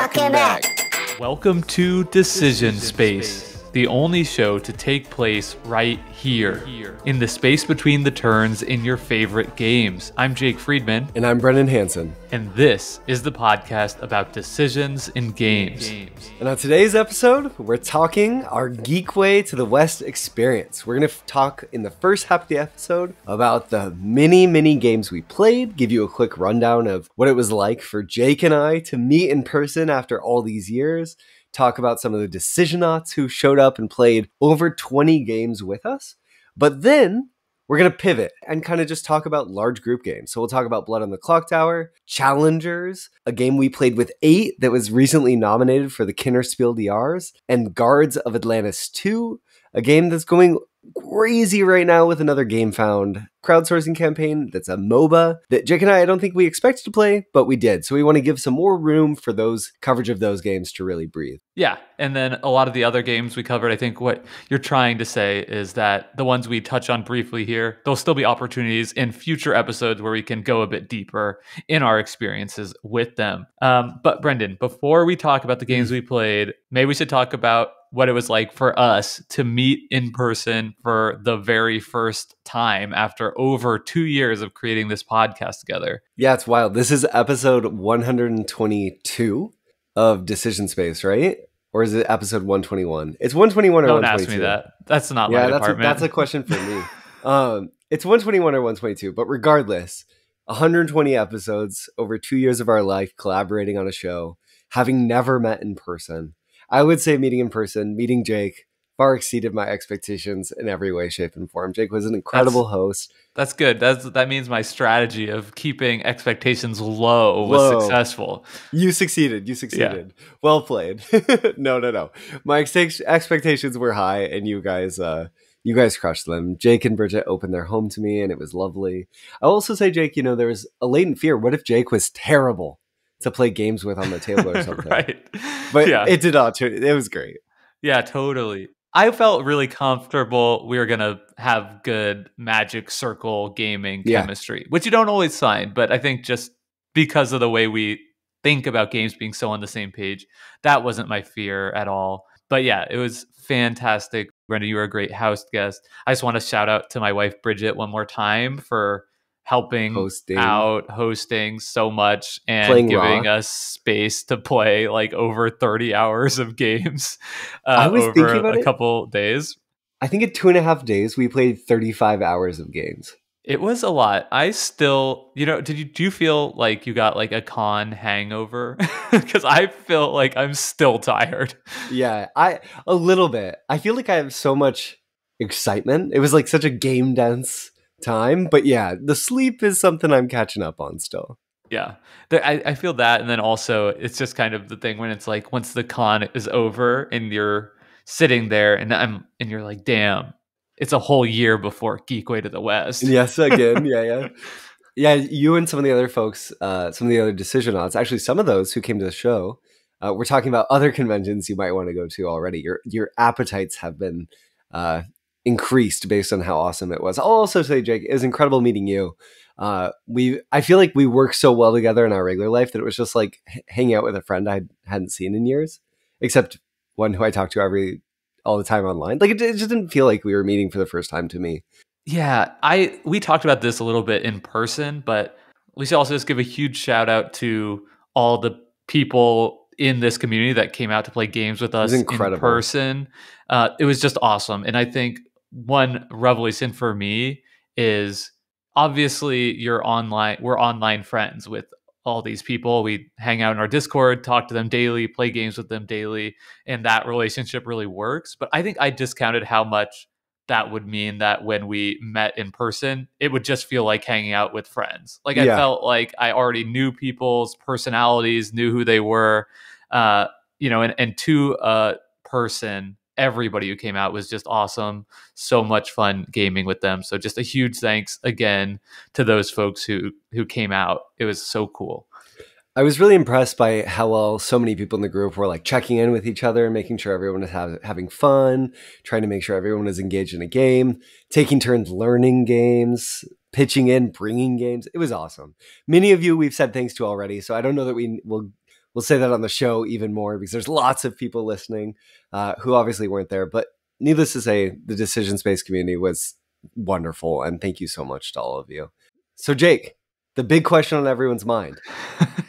Welcome back. Welcome to Decision Space, the only show to take place right here, in the space between the turns in your favorite games. I'm Jake Friedman, And I'm Brendan Hansen. and this is the podcast about decisions in games. And on today's episode, we're talking our Geekway to the West experience. We're going to talk in the first half of the episode about the many, many games we played, give you a quick rundown of what it was like for Jake and I to meet in person after all these years, talk about some of the Decisionauts who showed up and played over 20 games with us. But then we're going to pivot and kind of just talk about large group games. So we'll talk about Blood on the Clocktower, Challengers, a game we played with eight that was recently nominated for the Kinderspiel des Jahres, and Guards of Atlantis 2, a game that's going crazy right now with another Gamefound crowdsourcing campaign that's a MOBA that Jake and I, I don't think we expected to play, but we did. So we want to give some more room for those coverage of those games to really breathe. Yeah, and then a lot of the other games we covered, I think what you're trying to say is that the ones we touch on briefly here, there'll still be opportunities in future episodes where we can go a bit deeper in our experiences with them. Um, but Brendan, before we talk about the games we played, maybe we should talk about what it was like for us to meet in person for the very first time after over two years of creating this podcast together. Yeah, it's wild. This is episode 122 of Decision Space, right? Or is it episode 121? It's 121 or Don't 122. ask me that. That's not yeah, my that's a, that's a question for me. um, it's 121 or 122, but regardless, 120 episodes over two years of our life collaborating on a show, having never met in person. I would say meeting in person, meeting Jake far exceeded my expectations in every way, shape, and form. Jake was an incredible host. That's good. That's that means my strategy of keeping expectations low was successful. You succeeded. You succeeded. Well played. no, no, no. My ex- expectations were high, and you guys, uh, you guys crushed them. Jake and Bridget opened their home to me, and it was lovely. I'll also say, Jake, you know, there was a latent fear. What if Jake was terrible to play games with on the table or something? right. But yeah. it did not. It was great. yeah, totally. I felt really comfortable we were going to have good magic circle gaming Yeah. chemistry, which you don't always find, but I think just because of the way we think about games being so on the same page, that wasn't my fear at all. But yeah, it was fantastic. Brenda, you were a great house guest. I just want to shout out to my wife Bridget one more time for helping Hosting. out, hosting so much, and Playing giving Ra. us space to play like over 30 hours of games uh, I was over thinking about a it. couple days. I think in two and a half days, we played 35 hours of games. It was a lot. I still, you know, did you do you feel like you got like a con hangover? Because I feel like I'm still tired. Yeah, I a little bit. I feel like I have so much excitement. It was like such a game dense time, but yeah, the sleep is something I'm catching up on still. Yeah, I, I feel that, and then also it's just kind of the thing when it's like once the con is over and you're sitting there, and I'm and you're like, damn, it's a whole year before Geekway to the West. Yes, again, yeah, yeah. Yeah, you and some of the other folks, uh, some of the other decisionauts, actually some of those who came to the show, uh, we're talking about other conventions you might want to go to already. Your your appetites have been uh, increased based on how awesome it was. I'll also say, Jake, it was incredible meeting you. Uh, we I feel like we work so well together in our regular life that it was just like h- hanging out with a friend I hadn't seen in years, except one who I talk to every all the time online. Like it, it just didn't feel like we were meeting for the first time to me. Yeah, I we talked about this a little bit in person, but we should also just give a huge shout out to all the people in this community that came out to play games with us in person. Uh, it was just awesome, and I think one revelation for me is obviously you're online. We're online friends with all these people. We hang out in our Discord, talk to them daily, play games with them daily, and that relationship really works. But I think I discounted how much that would mean that when we met in person, it would just feel like hanging out with friends. Like I Yeah. felt like I already knew people's personalities, knew who they were, uh, you know, and, and to a person, everybody who came out was just awesome. So much fun gaming with them. So just a huge thanks again to those folks who who came out. It was so cool. I was really impressed by how well so many people in the group were like checking in with each other, making sure everyone is having fun, trying to make sure everyone is engaged in a game, taking turns learning games, pitching in, bringing games. It was awesome. Many of you we've said thanks to already, so I don't know that we will We'll say that on the show even more because there's lots of people listening uh, who obviously weren't there. But needless to say, the decision space community was wonderful. And thank you so much to all of you. So, Jake, the big question on everyone's mind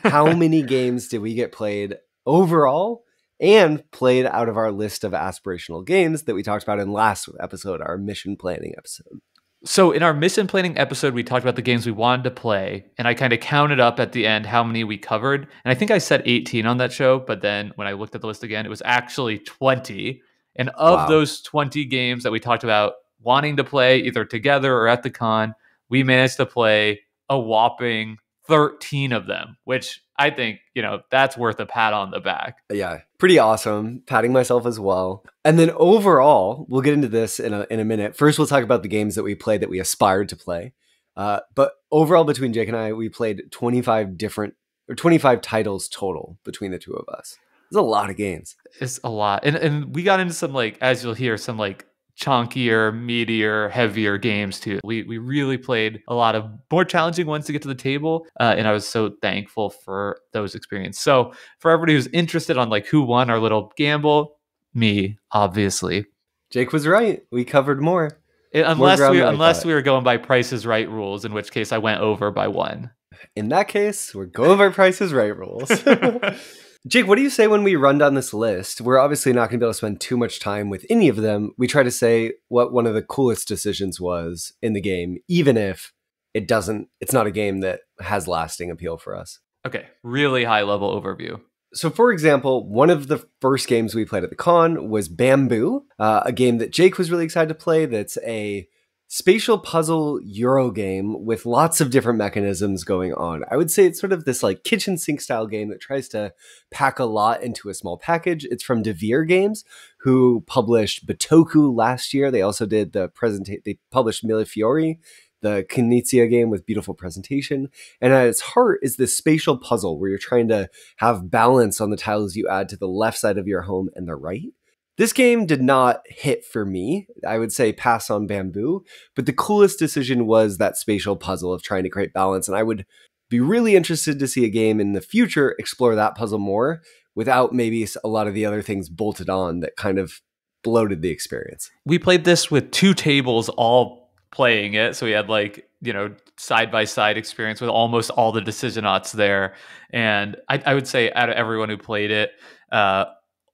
how many games did we get played overall and played out of our list of aspirational games that we talked about in last episode, our mission planning episode? So in our mission planning episode, we talked about the games we wanted to play, and I kind of counted up at the end how many we covered. And I think I said 18 on that show, but then when I looked at the list again, it was actually 20. And of wow. those 20 games that we talked about wanting to play either together or at the con, we managed to play a whopping 13 of them, which I think, you know, that's worth a pat on the back. Yeah, pretty awesome. Patting myself as well. And then overall, we'll get into this in a, in a minute. First, we'll talk about the games that we played that we aspired to play. Uh, but overall, between Jake and I, we played 25 different or 25 titles total between the two of us. It's a lot of games. It's a lot. And, and we got into some, like, as you'll hear, some like chunkier, meatier, heavier games too. We we really played a lot of more challenging ones to get to the table, uh, and I was so thankful for those experiences. So for everybody who's interested on like who won our little gamble, me obviously. Jake was right. We covered more. It, unless more we unless we were going by Prices Right rules, in which case I went over by one. In that case, we're going by Prices Right rules. Jake, what do you say when we run down this list? We're obviously not going to be able to spend too much time with any of them. We try to say what one of the coolest decisions was in the game, even if it doesn't, it's not a game that has lasting appeal for us. Okay, really high level overview. So, for example, one of the first games we played at the con was Bamboo, uh, a game that Jake was really excited to play. That's a spatial puzzle Euro game with lots of different mechanisms going on. I would say it's sort of this like kitchen sink style game that tries to pack a lot into a small package. It's from Devir Games, who published Bitoku last year. They also did the presentation, they published Millefiori, the Knizia game with beautiful presentation. And at its heart is this spatial puzzle where you're trying to have balance on the tiles you add to the left side of your home and the right. This game did not hit for me. I would say pass on bamboo, but the coolest decision was that spatial puzzle of trying to create balance. And I would be really interested to see a game in the future explore that puzzle more without maybe a lot of the other things bolted on that kind of bloated the experience. We played this with two tables all playing it. So we had like, you know, side by side experience with almost all the decisionauts there. And I, I, would say out of everyone who played it, uh,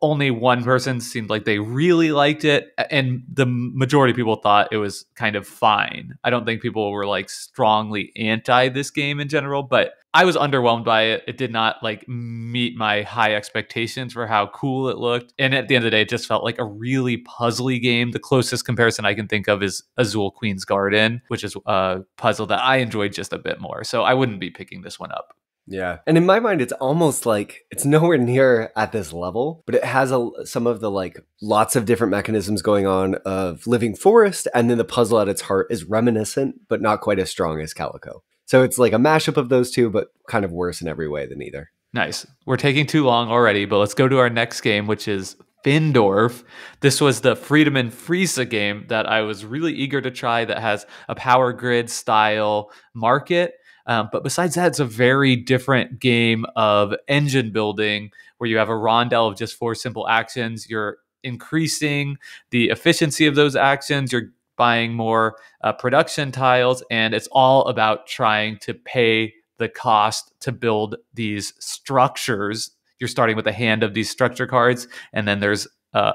only one person seemed like they really liked it and the majority of people thought it was kind of fine. I don't think people were like strongly anti this game in general but i was underwhelmed by it. It did not like meet my high expectations for how cool it looked and at the end of the day it just felt like a really puzzly game. The closest comparison i can think of is azul queen's garden which is a puzzle that i enjoyed just a bit more so i wouldn't be picking this one up yeah. And in my mind, it's almost like it's nowhere near at this level, but it has a, some of the like lots of different mechanisms going on of Living Forest. And then the puzzle at its heart is reminiscent, but not quite as strong as Calico. So it's like a mashup of those two, but kind of worse in every way than either. Nice. We're taking too long already, but let's go to our next game, which is Findorff. This was the Friedemann Friese game that I was really eager to try that has a power grid style market um, but besides that, it's a very different game of engine building where you have a rondel of just four simple actions. You're increasing the efficiency of those actions. You're buying more uh, production tiles, and it's all about trying to pay the cost to build these structures. You're starting with a hand of these structure cards, and then there's uh,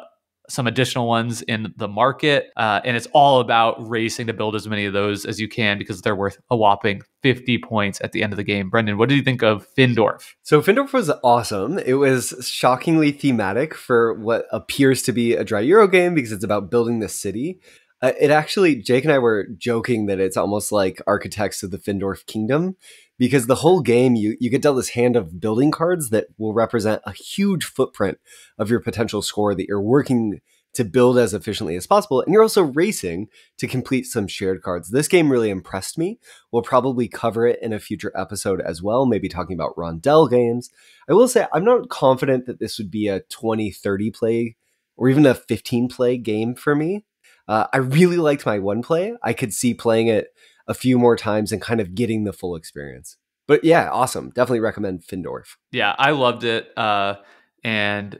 some additional ones in the market. Uh, and it's all about racing to build as many of those as you can because they're worth a whopping 50 points at the end of the game. Brendan, what did you think of Findorff? So, Findorff was awesome. It was shockingly thematic for what appears to be a dry Euro game because it's about building the city. Uh, it actually, Jake and I were joking that it's almost like Architects of the Findorff Kingdom because the whole game you you get dealt this hand of building cards that will represent a huge footprint of your potential score that you're working to build as efficiently as possible. And you're also racing to complete some shared cards. This game really impressed me. We'll probably cover it in a future episode as well maybe talking about rondel games. I will say i'm not confident that this would be a 20 30 play or even a 15 play game for me. Uh, i really liked my one play. I could see playing it a few more times and kind of getting the full experience. But yeah, awesome. Definitely recommend Findorff. Yeah, I loved it. Uh, and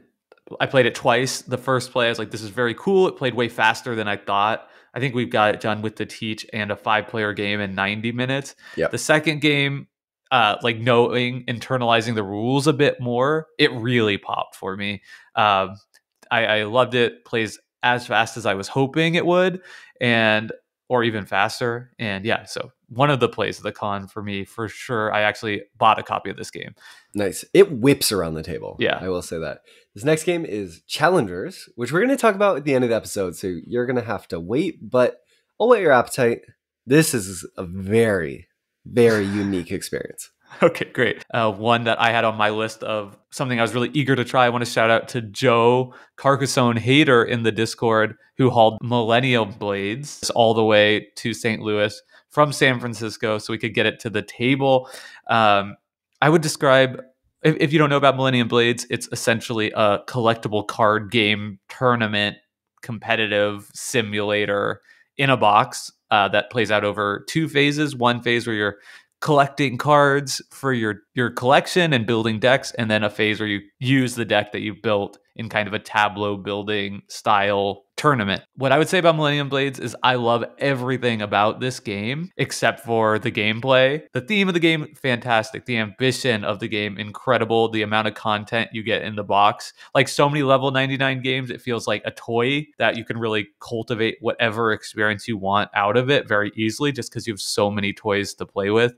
I played it twice. The first play, I was like, this is very cool. It played way faster than I thought. I think we've got it done with the teach and a five player game in 90 minutes. Yep. The second game, uh, like knowing, internalizing the rules a bit more, it really popped for me. Um, I, I loved it. Plays as fast as I was hoping it would, and or even faster. And yeah, so one of the plays of the con for me for sure. I actually bought a copy of this game. Nice. It whips around the table. Yeah. I will say that. This next game is Challengers, which we're going to talk about at the end of the episode. So you're going to have to wait, but I'll whet your appetite. This is a very, very unique experience. Okay, great. Uh, one that I had on my list of something I was really eager to try. I want to shout out to Joe Carcassonne Hater in the Discord who hauled Millennium Blades all the way to St. Louis from San Francisco so we could get it to the table. Um, I would describe, if, if you don't know about Millennium Blades, it's essentially a collectible card game tournament competitive simulator in a box uh, that plays out over two phases. One phase where you're collecting cards for your your collection and building decks and then a phase where you use the deck that you built in kind of a tableau building style tournament. What I would say about Millennium Blades is I love everything about this game except for the gameplay. The theme of the game, fantastic. The ambition of the game, incredible. The amount of content you get in the box. Like so many level 99 games, it feels like a toy that you can really cultivate whatever experience you want out of it very easily just because you have so many toys to play with.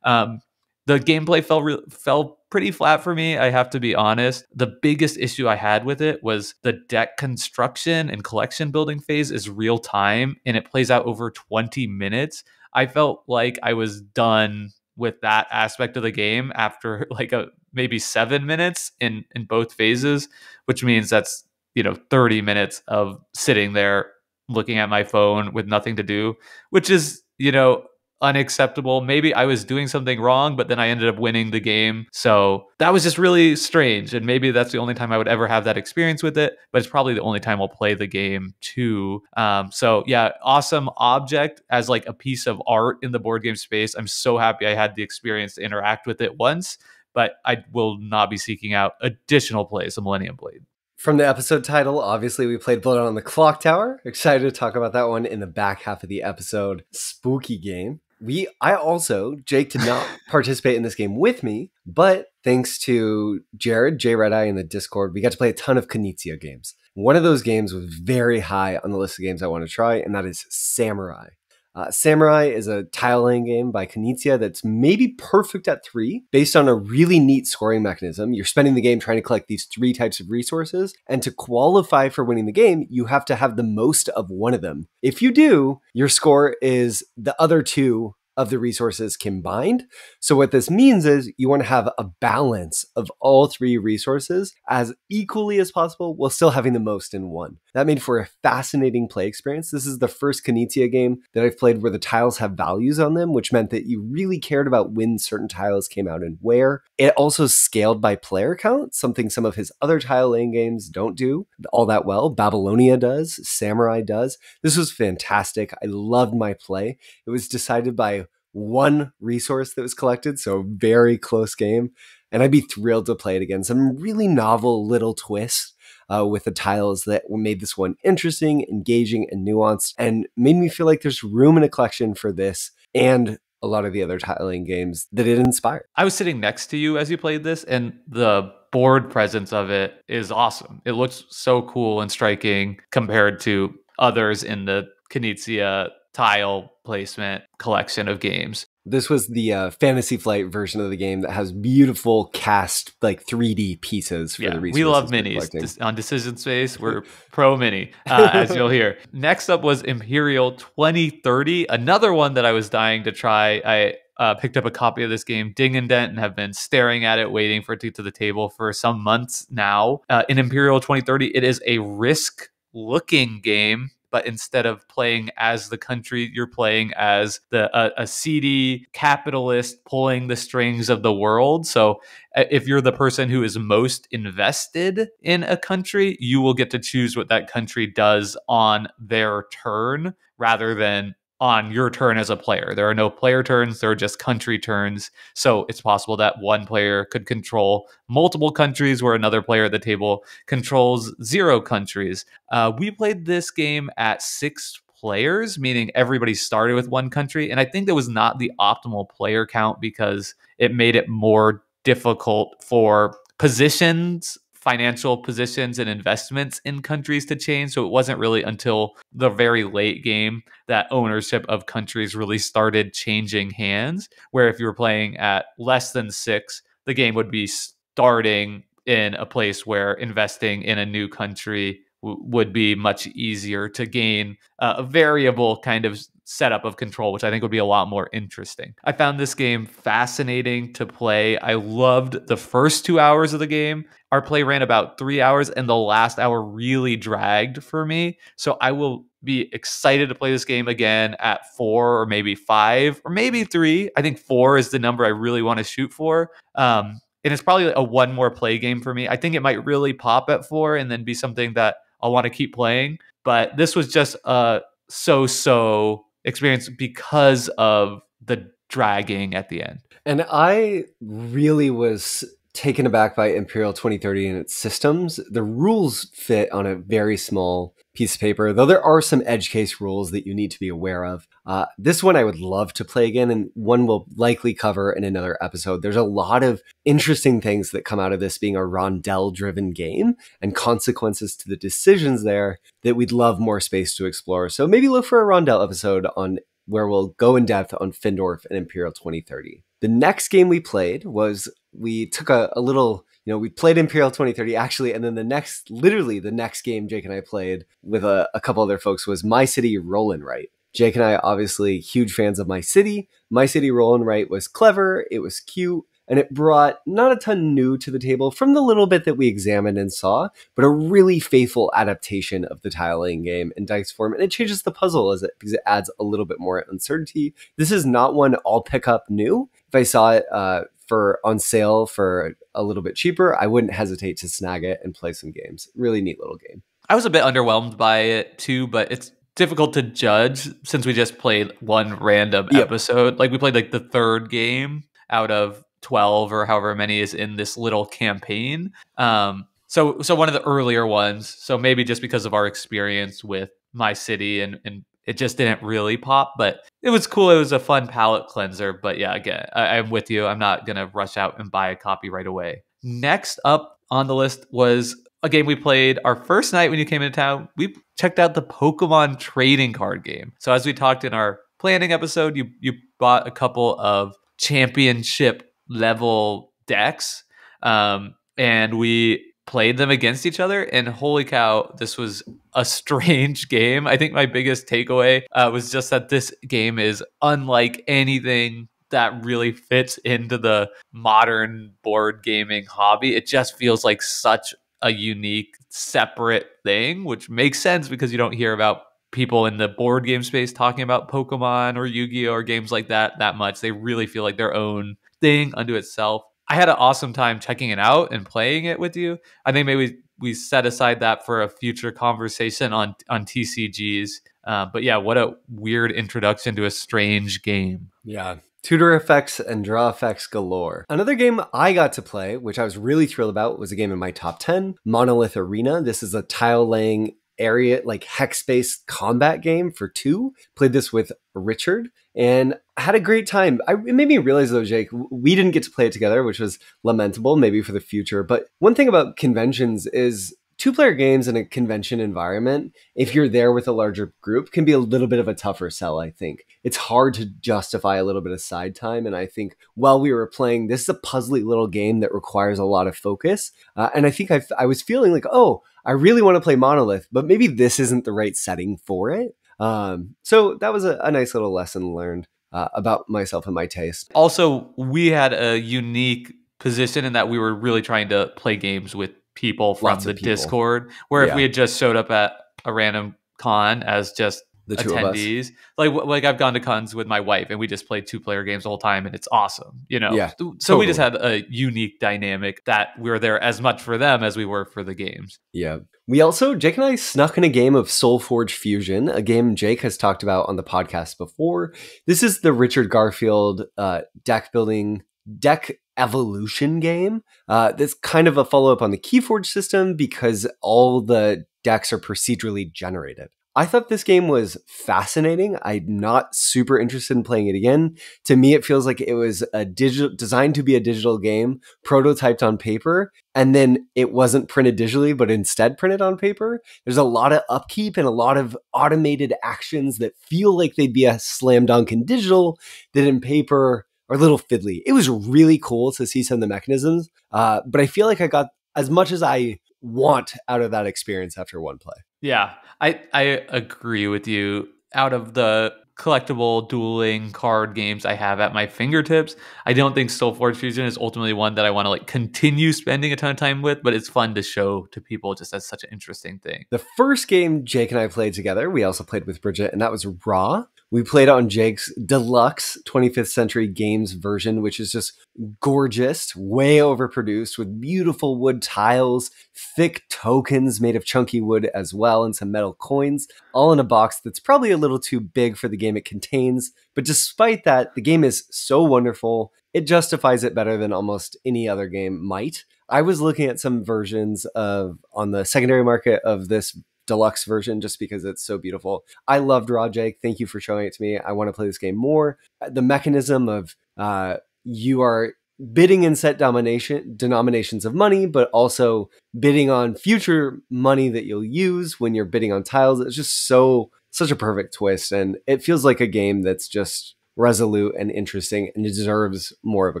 Um, the gameplay fell re- fell pretty flat for me. I have to be honest. The biggest issue I had with it was the deck construction and collection building phase is real time and it plays out over 20 minutes. I felt like I was done with that aspect of the game after like a maybe 7 minutes in in both phases, which means that's, you know, 30 minutes of sitting there looking at my phone with nothing to do, which is, you know, unacceptable. Maybe I was doing something wrong, but then I ended up winning the game. So that was just really strange. And maybe that's the only time I would ever have that experience with it, but it's probably the only time I'll play the game too. Um, so yeah, awesome object as like a piece of art in the board game space. I'm so happy I had the experience to interact with it once, but I will not be seeking out additional plays of Millennium Blade. From the episode title, obviously we played Blood on the Clocktower. Excited to talk about that one in the back half of the episode. Spooky game we I also Jake did not participate in this game with me, but thanks to Jared J Red Eye in the Discord, we got to play a ton of Knizia games. One of those games was very high on the list of games I want to try, and that is Samurai. Uh, Samurai is a tile laying game by Knizia that's maybe perfect at three, based on a really neat scoring mechanism. You're spending the game trying to collect these three types of resources, and to qualify for winning the game, you have to have the most of one of them. If you do, your score is the other two of the resources combined. So, what this means is you want to have a balance of all three resources as equally as possible while still having the most in one. That made for a fascinating play experience. This is the first Knizia game that I've played where the tiles have values on them, which meant that you really cared about when certain tiles came out and where. It also scaled by player count, something some of his other tile laying games don't do all that well. Babylonia does, Samurai does. This was fantastic. I loved my play. It was decided by one resource that was collected, so very close game. And I'd be thrilled to play it again. Some really novel little twists uh, with the tiles that made this one interesting, engaging, and nuanced, and made me feel like there's room in a collection for this and a lot of the other tiling games that it inspired. I was sitting next to you as you played this, and the board presence of it is awesome. It looks so cool and striking compared to others in the Knizia tile placement collection of games. This was the uh, Fantasy Flight version of the game that has beautiful cast, like 3D pieces for yeah, the resources. We love minis on Decision Space. We're pro mini, uh, as you'll hear. Next up was Imperial 2030, another one that I was dying to try. I uh, picked up a copy of this game, Ding and Dent, and have been staring at it, waiting for it to get to the table for some months now. Uh, in Imperial 2030, it is a risk looking game but instead of playing as the country, you're playing as the a, a seedy capitalist pulling the strings of the world. So uh, if you're the person who is most invested in a country, you will get to choose what that country does on their turn rather than on your turn as a player. There are no player turns, there are just country turns. So it's possible that one player could control multiple countries where another player at the table controls zero countries. Uh, we played this game at six players, meaning everybody started with one country. And I think that was not the optimal player count because it made it more difficult for positions financial positions and investments in countries to change. So it wasn't really until the very late game that ownership of countries really started changing hands. Where if you were playing at less than six, the game would be starting in a place where investing in a new country w- would be much easier to gain uh, a variable kind of setup of control, which I think would be a lot more interesting. I found this game fascinating to play. I loved the first two hours of the game. Our play ran about three hours, and the last hour really dragged for me. So I will be excited to play this game again at four or maybe five or maybe three. I think four is the number I really want to shoot for. Um, and it's probably a one more play game for me. I think it might really pop at four and then be something that I'll want to keep playing. But this was just a so so experience because of the dragging at the end. And I really was taken aback by Imperial 2030 and its systems. The rules fit on a very small piece of paper, though there are some edge case rules that you need to be aware of. Uh, this one I would love to play again, and one we'll likely cover in another episode. There's a lot of interesting things that come out of this being a rondel driven game and consequences to the decisions there that we'd love more space to explore. So maybe look for a rondel episode on where we'll go in depth on Findorff and Imperial 2030. The next game we played was we took a, a little you know, we played Imperial 2030 actually, and then the next, literally the next game Jake and I played with a, a couple other folks was My City Roll and Write. Jake and I obviously huge fans of My City. My City Roll and Write was clever, it was cute, and it brought not a ton new to the table from the little bit that we examined and saw, but a really faithful adaptation of the tile laying game in dice form, and it changes the puzzle as it because it adds a little bit more uncertainty. This is not one I'll pick up new. If I saw it uh, for on sale for a little bit cheaper, I wouldn't hesitate to snag it and play some games. Really neat little game. I was a bit underwhelmed by it too, but it's difficult to judge since we just played one random yep. episode. Like we played like the third game out of 12 or however many is in this little campaign. Um so so one of the earlier ones. So maybe just because of our experience with my city and and it just didn't really pop, but it was cool. It was a fun palate cleanser. But yeah, again, I, I'm with you. I'm not gonna rush out and buy a copy right away. Next up on the list was a game we played our first night when you came into town. We checked out the Pokemon trading card game. So as we talked in our planning episode, you you bought a couple of championship level decks, um, and we played them against each other and holy cow this was a strange game i think my biggest takeaway uh, was just that this game is unlike anything that really fits into the modern board gaming hobby it just feels like such a unique separate thing which makes sense because you don't hear about people in the board game space talking about pokemon or yu-gi-oh or games like that that much they really feel like their own thing unto itself I had an awesome time checking it out and playing it with you. I think maybe we set aside that for a future conversation on on TCGs. Uh, but yeah, what a weird introduction to a strange game. Yeah. Tutor effects and draw effects galore. Another game I got to play, which I was really thrilled about, was a game in my top 10 Monolith Arena. This is a tile laying area, like hex based combat game for two. Played this with Richard and had a great time. I, it made me realize though, Jake, we didn't get to play it together, which was lamentable, maybe for the future. But one thing about conventions is two player games in a convention environment, if you're there with a larger group, can be a little bit of a tougher sell, I think. It's hard to justify a little bit of side time. And I think while we were playing, this is a puzzly little game that requires a lot of focus. Uh, and I think I, I was feeling like, oh, I really want to play Monolith, but maybe this isn't the right setting for it. Um, so that was a, a nice little lesson learned uh, about myself and my taste. Also, we had a unique position in that we were really trying to play games with people from Lots the people. Discord, where yeah. if we had just showed up at a random con as just The two of us. attendees. Like like I've gone to cons with my wife and we just played two player games the whole time and it's awesome. You know. Yeah, So we just had a unique dynamic that we were there as much for them as we were for the games. Yeah. We also, Jake and I snuck in a game of Solforge Fusion, a game Jake has talked about on the podcast before. This is the Richard Garfield uh, deck building, deck evolution game. Uh, that's kind of a follow up on the Keyforge system because all the decks are procedurally generated. I thought this game was fascinating. I'm not super interested in playing it again. To me, it feels like it was a digital designed to be a digital game, prototyped on paper, and then it wasn't printed digitally, but instead printed on paper. There's a lot of upkeep and a lot of automated actions that feel like they'd be a slam dunk in digital that in paper are a little fiddly. It was really cool to see some of the mechanisms, uh, but I feel like I got as much as I want out of that experience after one play. Yeah, I I agree with you. Out of the collectible dueling card games I have at my fingertips, I don't think Solforge Fusion is ultimately one that I want to like continue spending a ton of time with, but it's fun to show to people just as such an interesting thing. The first game Jake and I played together, we also played with Bridget, and that was Ra. We played on Jake's deluxe 25th Century Games version, which is just gorgeous, way overproduced with beautiful wood tiles, thick tokens made of chunky wood as well, and some metal coins, all in a box that's probably a little too big for the game it contains. But despite that, the game is so wonderful. It justifies it better than almost any other game might. I was looking at some versions of on the secondary market of this deluxe version just because it's so beautiful. I loved Ra Jake. Thank you for showing it to me. I want to play this game more. The mechanism of uh, you are bidding in set domination denominations of money, but also bidding on future money that you'll use when you're bidding on tiles. It's just so such a perfect twist, and it feels like a game that's just resolute and interesting and deserves more of a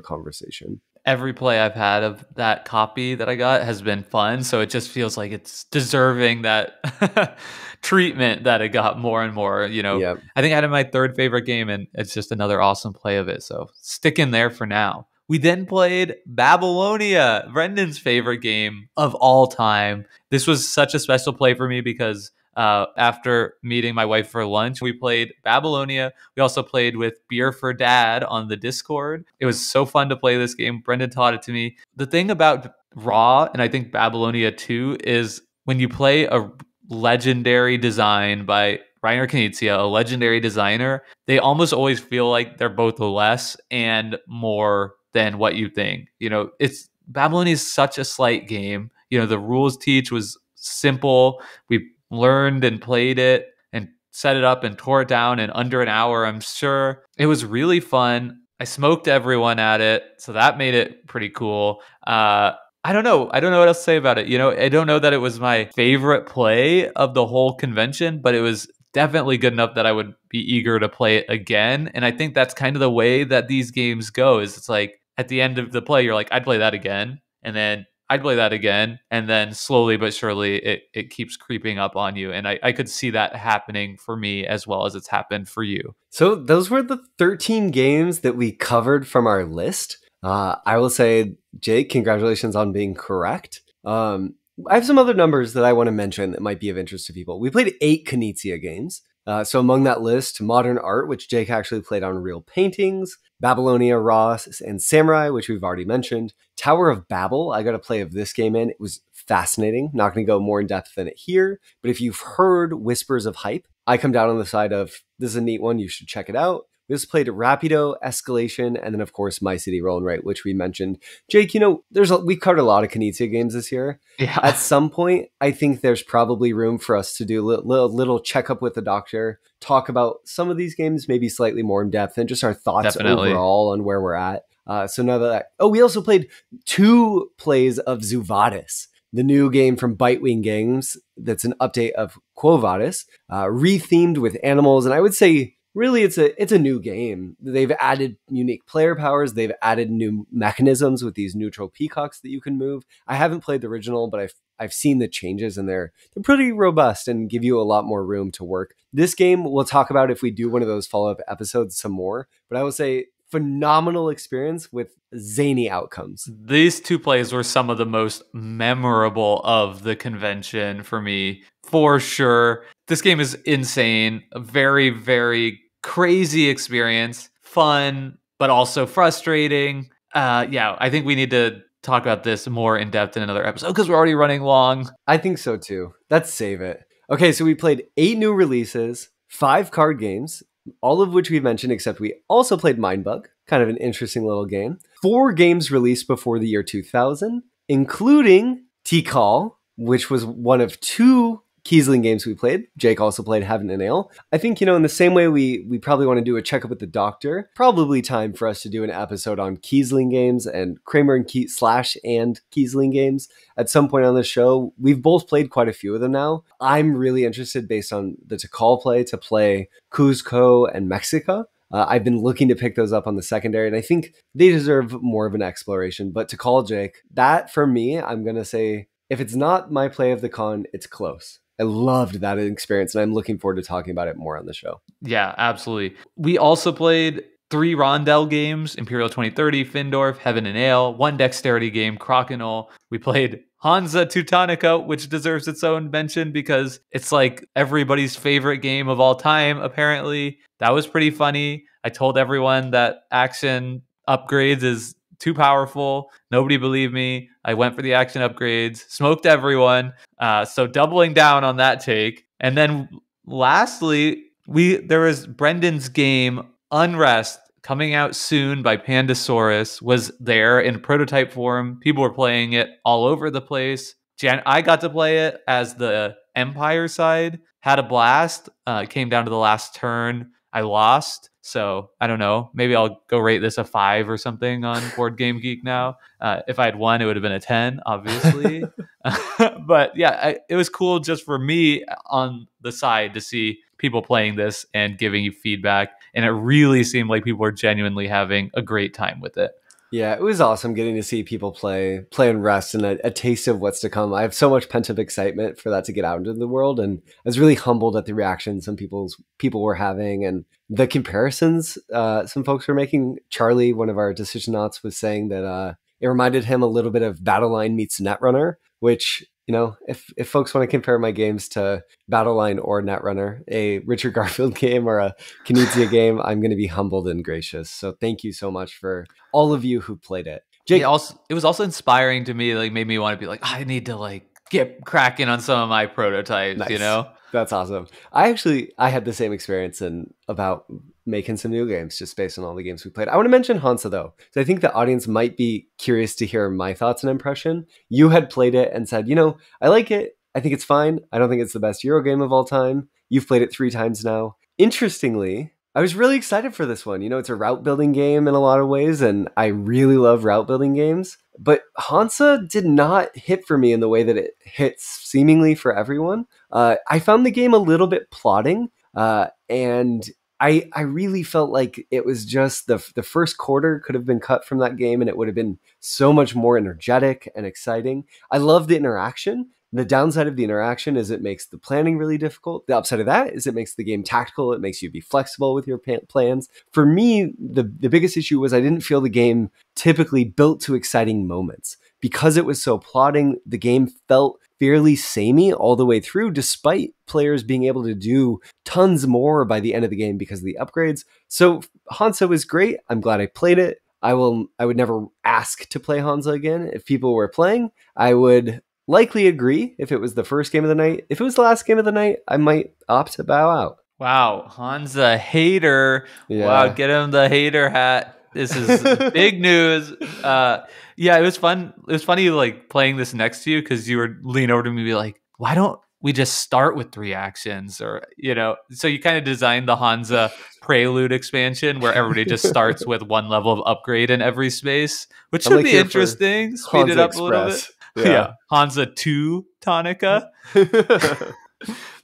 conversation every play I've had of that copy that I got has been fun. So it just feels like it's deserving that treatment that it got more and more. You know, Yep. I think I had my third favorite game, and it's just another awesome play of it. So stick in there for now. We then played Babylonia, Brendan's favorite game of all time. This was such a special play for me because uh, after meeting my wife for lunch, we played Babylonia. We also played with Beer for Dad on the Discord. It was so fun to play this game. Brendan taught it to me. The thing about Ra, and I think Babylonia too, is when you play a legendary design by Reiner Knizia, a legendary designer, they almost always feel like they're both less and more than what you think. You know, it's Babylonia is such a slight game. You know, the rules teach was simple. We learned and played it and set it up and tore it down in under an hour, I'm sure. It was really fun. I smoked everyone at it, so that made it pretty cool. Uh, I don't know. I don't know what else to say about it. You know, I don't know that it was my favorite play of the whole convention, but it was definitely good enough that I would be eager to play it again. And I think that's kind of the way that these games go. Is it's like at the end of the play, you're like, I'd play that again, and then I'd play that again, and then slowly but surely it it keeps creeping up on you. And I, I could see that happening for me as well as it's happened for you. So those were the 13 games that we covered from our list. Uh, I will say, Jake, congratulations on being correct. Um, I have some other numbers that I want to mention that might be of interest to people. We played eight Knizia games. Uh, so among that list, Modern Art, which Jake actually played on real paintings, Babylonia, Ross, and Samurai, which we've already mentioned. Tower of Babel, I got a play of this game in. It was fascinating. Not going to go more in depth than it here, but if you've heard whispers of hype, I come down on the side of this is a neat one. You should check it out. This played Rapido, Escalation, and then of course My City Roll and Write, which we mentioned. Jake, you know, there's a, we've covered a lot of Knizia games this year. Yeah. At some point, I think there's probably room for us to do a little, little, little checkup with the doctor, talk about some of these games maybe slightly more in depth, and just our thoughts Definitely. overall on where we're at. Uh, so now that oh, we also played two plays of Zoo Vadis, the new game from Bitewing Games. That's an update of Quo Vadis, uh, rethemed with animals, and I would say really it's a it's a new game. They've added unique player powers. They've added new mechanisms with these neutral peacocks that you can move. I haven't played the original, but I've I've seen the changes and they're they're pretty robust and give you a lot more room to work. This game we'll talk about if we do one of those follow up episodes some more. But I will say phenomenal experience with zany outcomes. These two plays were some of the most memorable of the convention for me. for sure. This game is insane. A very, very crazy experience. Fun, but also frustrating. Uh, yeah, I think we need to talk about this more in depth in another episode because we're already running long. I think so too. Let's save it. Okay, so we played eight new releases, five card games, all of which we mentioned, except we also played Mindbug, kind of an interesting little game. Four games released before the year 2000, including Tikal, which was one of two Kiesling games we played. Jake also played Heaven and Ale. I think, you know, in the same way we we probably want to do a checkup with the doctor, probably time for us to do an episode on Kiesling games and Kramer and Ke- slash and Kiesling games at some point on the show. We've both played quite a few of them now. I'm really interested based on the Tikal play to play Cuzco and Mexico. Uh, I've been looking to pick those up on the secondary, and I think they deserve more of an exploration. But Tikal Jake, that for me, I'm going to say if it's not my play of the con, it's close. I loved that experience, and I'm looking forward to talking about it more on the show. Yeah, absolutely. We also played three Rondel games Imperial 2030, Findorff, Heaven and Ale, one dexterity game, Crokinole. We played Hansa Teutonica, which deserves its own mention because it's like everybody's favorite game of all time, apparently. That was pretty funny. I told everyone that action upgrades is too powerful. Nobody believed me. I went for the action upgrades, smoked everyone. Uh, so doubling down on that take. And then lastly, we there was Brendan's game Unrest coming out soon by Pandasaurus was there in prototype form. People were playing it all over the place. Jan- I got to play it as the Empire side. Had a blast. Uh, came down to the last turn. I lost. So I don't know. Maybe I'll go rate this a five or something on Board Game Geek now. Uh, if I had won, it would have been a 10, obviously. but yeah, I, it was cool just for me on the side to see people playing this and giving you feedback. And it really seemed like people were genuinely having a great time with it. Yeah, it was awesome getting to see people play play Unrest and a, a, taste of what's to come. I have so much pent up excitement for that to get out into the world, and I was really humbled at the reaction some people's people were having and the comparisons uh, some folks were making. Charlie, one of our decisionauts, was saying that uh, it reminded him a little bit of Battle Line meets Netrunner, which you know, if if folks want to compare my games to Battleline or Netrunner, a Richard Garfield game or a Knizia game, I'm going to be humbled and gracious. So thank you so much for all of you who played it. Jake, it, also, it was also inspiring to me. Like, made me want to be like, I need to like get cracking on some of my prototypes. Nice. You know, that's awesome. I actually I had the same experience in about making some new games just based on all the games we played. I want to mention Hansa though. So I think the audience might be curious to hear my thoughts and impression. You had played it and said, you know, I like it. I think it's fine. I don't think it's the best Euro game of all time. You've played it three times now. Interestingly, I was really excited for this one. You know, it's a route building game in a lot of ways, and I really love route building games. But Hansa did not hit for me in the way that it hits seemingly for everyone. Uh, I found the game a little bit plotting, uh, and I I really felt like it was just the the first quarter could have been cut from that game, and it would have been so much more energetic and exciting. I love the interaction. The downside of the interaction is it makes the planning really difficult. The upside of that is it makes the game tactical. It makes you be flexible with your plans. For me, the, the biggest issue was I didn't feel the game typically built to exciting moments. Because it was so plotting, the game felt fairly samey all the way through, despite players being able to do tons more by the end of the game because of the upgrades. So Hansa was great. I'm glad I played it. I will I would never ask to play Hansa again. If people were playing, I would likely agree if it was the first game of the night. If it was the last game of the night, I might opt to bow out. Wow, Hansa hater. Yeah. Wow, get him the hater hat. This is big news. Uh, yeah, it was fun. It was funny like playing this next to you because you were leaning over to me and be like, why don't we just start with three actions or you know so you kind of designed the hansa prelude expansion where everybody just starts with one level of upgrade in every space which should like be interesting speed hansa it up Express. a little bit yeah, yeah. Hansa 2 Tonica. uh,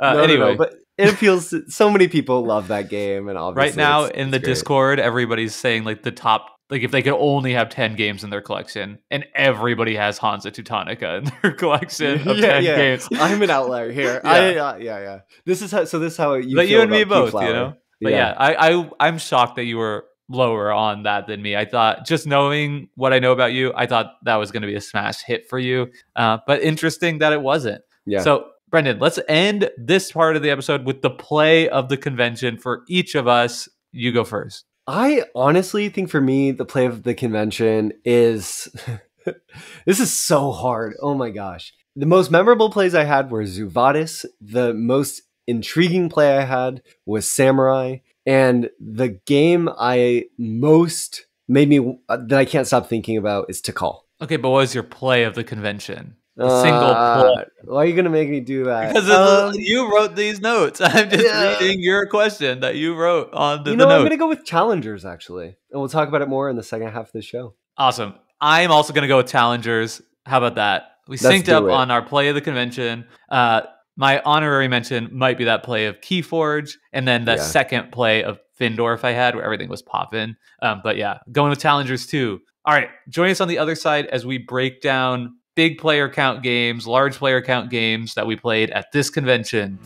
no, anyway, no, no, but it appeals to so many people love that game and obviously right now in the discord everybody's saying like the top like if they could only have 10 games in their collection and everybody has Hansa Teutonica in their collection of yeah, 10 yeah. games. I'm an outlier here. yeah. I, uh, yeah, yeah. This is how so this is how you But you and me both, you know. But yeah, yeah I, I I'm shocked that you were lower on that than me. I thought just knowing what I know about you, I thought that was going to be a smash hit for you. Uh, but interesting that it wasn't. Yeah. So Brendan, let's end this part of the episode with the play of the convention for each of us. You go first. I honestly think for me, the play of the convention is this is so hard. Oh my gosh. The most memorable plays I had were Zoo Vadis. The most intriguing play I had was Samurai. And the game I most made me uh, that I can't stop thinking about is Tikal. Okay, but what was your play of the convention? A single play. Why are you gonna make me do that? Because um, you wrote these notes. I'm just yeah. reading your question that you wrote on the. You know, the I'm gonna go with challengers actually, and we'll talk about it more in the second half of the show. Awesome. I'm also gonna go with challengers. How about that? We Let's synced up it. on our play of the convention. Uh, my honorary mention might be that play of Keyforge, and then the yeah. second play of Findorff I had, where everything was popping. Um, but yeah, going with challengers too. All right, join us on the other side as we break down big player count games, large player count games that we played at this convention.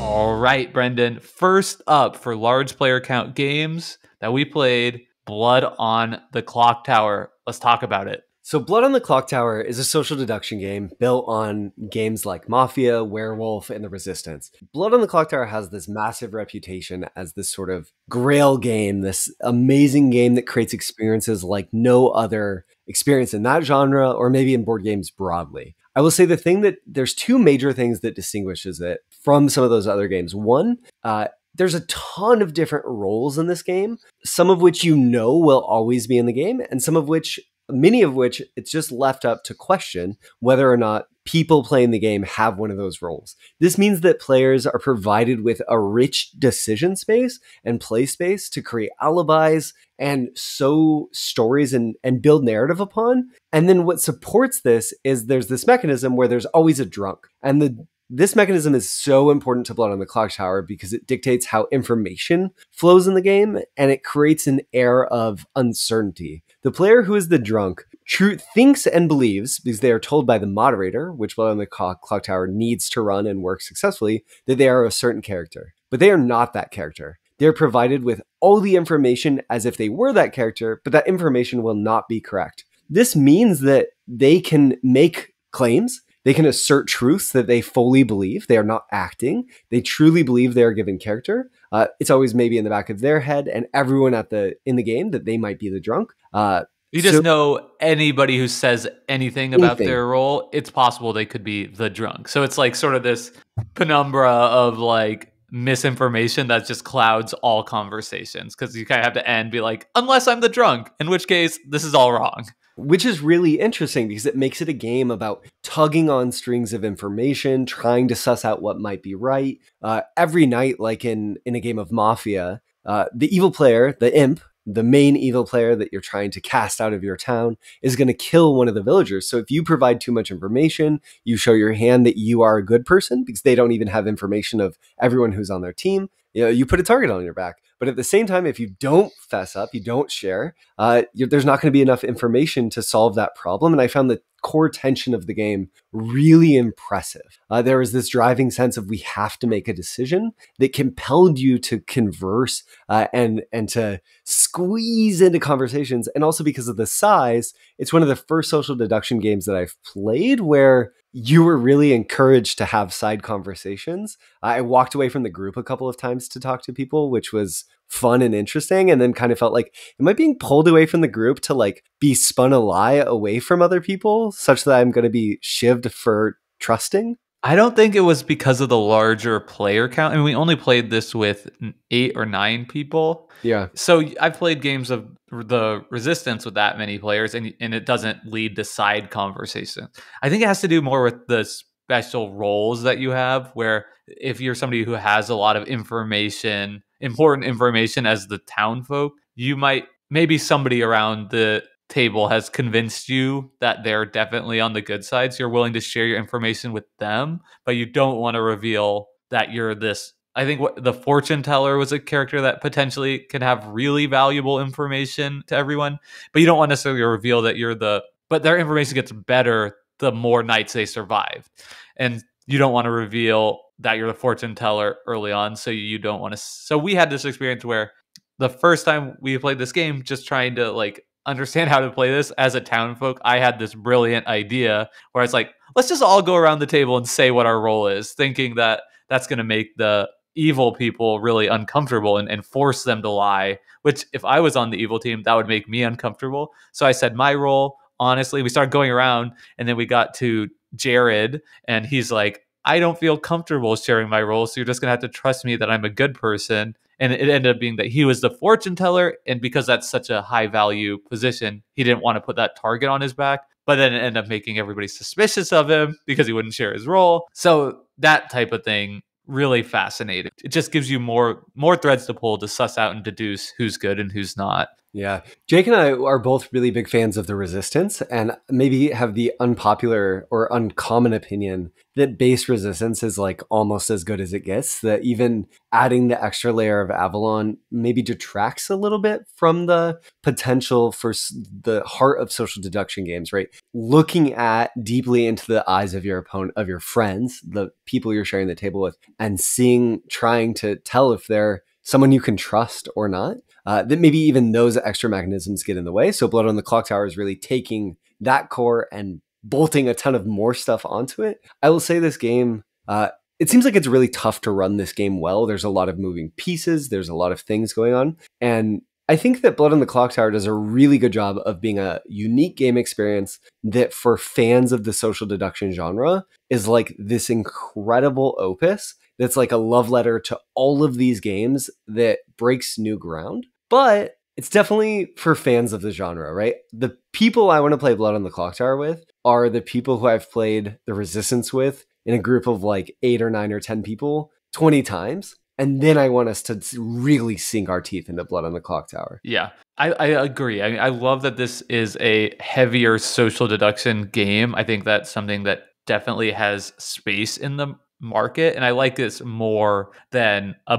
All right, Brendan. First up for large player count games that we played, Blood on the Clocktower. Let's talk about it. So, Blood on the Clocktower is a social deduction game built on games like Mafia, Werewolf, and The Resistance. Blood on the Clocktower has this massive reputation as this sort of grail game, this amazing game that creates experiences like no other experience in that genre or maybe in board games broadly. I will say the thing that there's two major things that distinguishes it from some of those other games. One, uh, there's a ton of different roles in this game, some of which you know will always be in the game, and some of which many of which it's just left up to question whether or not people playing the game have one of those roles. This means that players are provided with a rich decision space and play space to create alibis and sow stories and, and build narrative upon. And then what supports this is there's this mechanism where there's always a drunk. And the this mechanism is so important to Blood on the Clocktower because it dictates how information flows in the game and it creates an air of uncertainty. The player who is the drunk true, thinks and believes, because they are told by the moderator, which Blood on the Clock, Clocktower needs to run and work successfully, that they are a certain character. But they are not that character. They're provided with all the information as if they were that character, but that information will not be correct. This means that they can make claims they can assert truths that they fully believe. They are not acting. They truly believe they are given character. Uh, it's always maybe in the back of their head and everyone at the in the game that they might be the drunk. Uh, you just so, know anybody who says anything about anything. their role, it's possible they could be the drunk. So it's like sort of this penumbra of like misinformation that just clouds all conversations because you kind of have to end be like, unless I'm the drunk, in which case this is all wrong which is really interesting because it makes it a game about tugging on strings of information, trying to suss out what might be right. Uh, every night, like in in a game of Mafia, uh, the evil player, the imp, the main evil player that you're trying to cast out of your town is going to kill one of the villagers. So if you provide too much information, you show your hand that you are a good person because they don't even have information of everyone who's on their team. You know, you put a target on your back. But at the same time, if you don't fess up, you don't share, uh, there's not going to be enough information to solve that problem. And I found the core tension of the game really impressive. Uh, there was this driving sense of we have to make a decision that compelled you to converse uh, and and to squeeze into conversations. And also because of the size, it's one of the first social deduction games that I've played where you were really encouraged to have side conversations. I walked away from the group a couple of times to talk to people, which was fun and interesting. And then kind of felt like, am I being pulled away from the group to like be spun a lie away from other people such that I'm going to be shivved for trusting? I don't think it was because of the larger player count. I mean, we only played this with eight or nine people. Yeah. So I've played games of the resistance with that many players, and and it doesn't lead to side conversations. I think it has to do more with the special roles that you have, where if you're somebody who has a lot of information, important information as the town folk, you might maybe somebody around the table has convinced you that they're definitely on the good side. So you're willing to share your information with them, but you don't want to reveal that you're this. I think what the fortune teller was a character that potentially can have really valuable information to everyone, but you don't want to necessarily reveal that you're the, but their information gets better the more nights they survive. And you don't want to reveal that you're the fortune teller early on. So you don't want to. So we had this experience where the first time we played this game, just trying to like understand how to play this as a town folk, I had this brilliant idea where it's like, let's just all go around the table and say what our role is, thinking that that's going to make the evil people really uncomfortable and, and force them to lie. Which, if I was on the evil team, that would make me uncomfortable. So I said, my role, honestly, we started going around and then we got to Jared and he's like, I don't feel comfortable sharing my role. So you're just going to have to trust me that I'm a good person. And it ended up being that he was the fortune teller. And because that's such a high value position, he didn't want to put that target on his back. But then it ended up making everybody suspicious of him because he wouldn't share his role. So that type of thing really fascinating. It just gives you more more threads to pull to suss out and deduce who's good and who's not. Yeah. Jake and I are both really big fans of the resistance and maybe have the unpopular or uncommon opinion that base resistance is like almost as good as it gets. That even adding the extra layer of Avalon maybe detracts a little bit from the potential for the heart of social deduction games, right? Looking at deeply into the eyes of your opponent, of your friends, the people you're sharing the table with, and seeing, trying to tell if they're someone you can trust or not uh, that maybe even those extra mechanisms get in the way. So Blood on the Clocktower is really taking that core and bolting a ton of more stuff onto it. I will say this game, uh, it seems like it's really tough to run this game well. There's a lot of moving pieces, there's a lot of things going on. And I think that Blood on the Clocktower does a really good job of being a unique game experience that, for fans of the social deduction genre, is like this incredible opus that's like a love letter to all of these games that breaks new ground but it's definitely for fans of the genre, right? The people I want to play Blood on the Clocktower with are the people who I've played the Resistance with in a group of like eight or nine or 10 people 20 times. And then I want us to really sink our teeth into Blood on the Clocktower. Yeah, I, I agree. I, I love that this is a heavier social deduction game. I think that's something that definitely has space in the market. And I like this more than a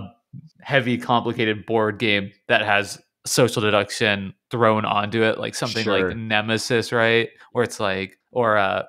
heavy, complicated board game that has social deduction thrown onto it, like something sure. like Nemesis, right? Where it's like, or uh,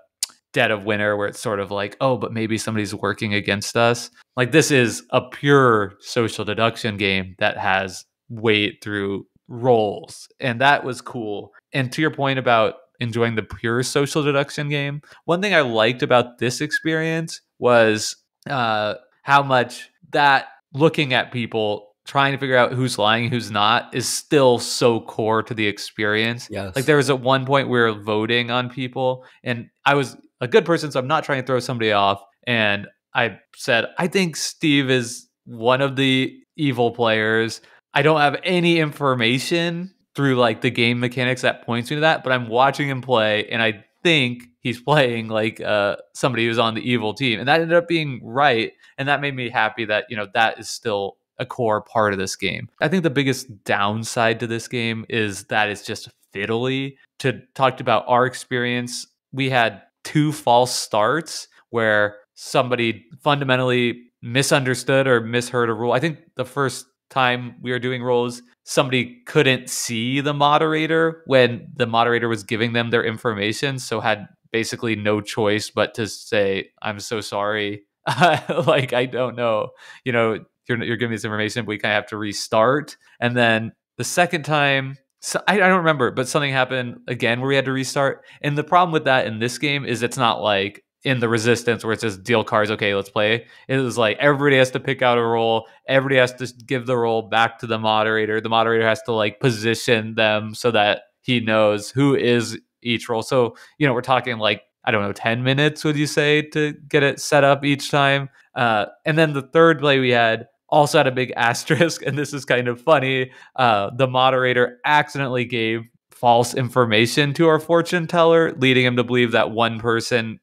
Dead of Winter, where it's sort of like, oh, but maybe somebody's working against us. Like this is a pure social deduction game that has weight through roles, and that was cool. And to your point about enjoying the pure social deduction game, one thing I liked about this experience was uh, how much that looking at people trying to figure out who's lying who's not is still so core to the experience. Yes. like there was at one point we were voting on people and i was a good person so i'm not trying to throw somebody off and i said i think steve is one of the evil players. I don't have any information through like the game mechanics that points me to that but i'm watching him play and i think he's playing like uh, somebody who's on the evil team, and that ended up being right, and that made me happy that you know that is still a core part of this game. I think the biggest downside to this game is that it's just fiddly. To talk about our experience, we had two false starts where somebody fundamentally misunderstood or misheard a rule. I think the first time we were doing roles, somebody couldn't see the moderator when the moderator was giving them their information, so had basically no choice but to say, "I'm so sorry." like I don't know, you know, you're you're giving me this information, but we kind of have to restart. And then the second time, so I, I don't remember, but something happened again where we had to restart. And the problem with that in this game is it's not like in the resistance where it says deal cards okay let's play it was like everybody has to pick out a role everybody has to give the role back to the moderator the moderator has to like position them so that he knows who is each role so you know we're talking like i don't know 10 minutes would you say to get it set up each time uh, and then the third play we had also had a big asterisk and this is kind of funny uh, the moderator accidentally gave false information to our fortune teller leading him to believe that one person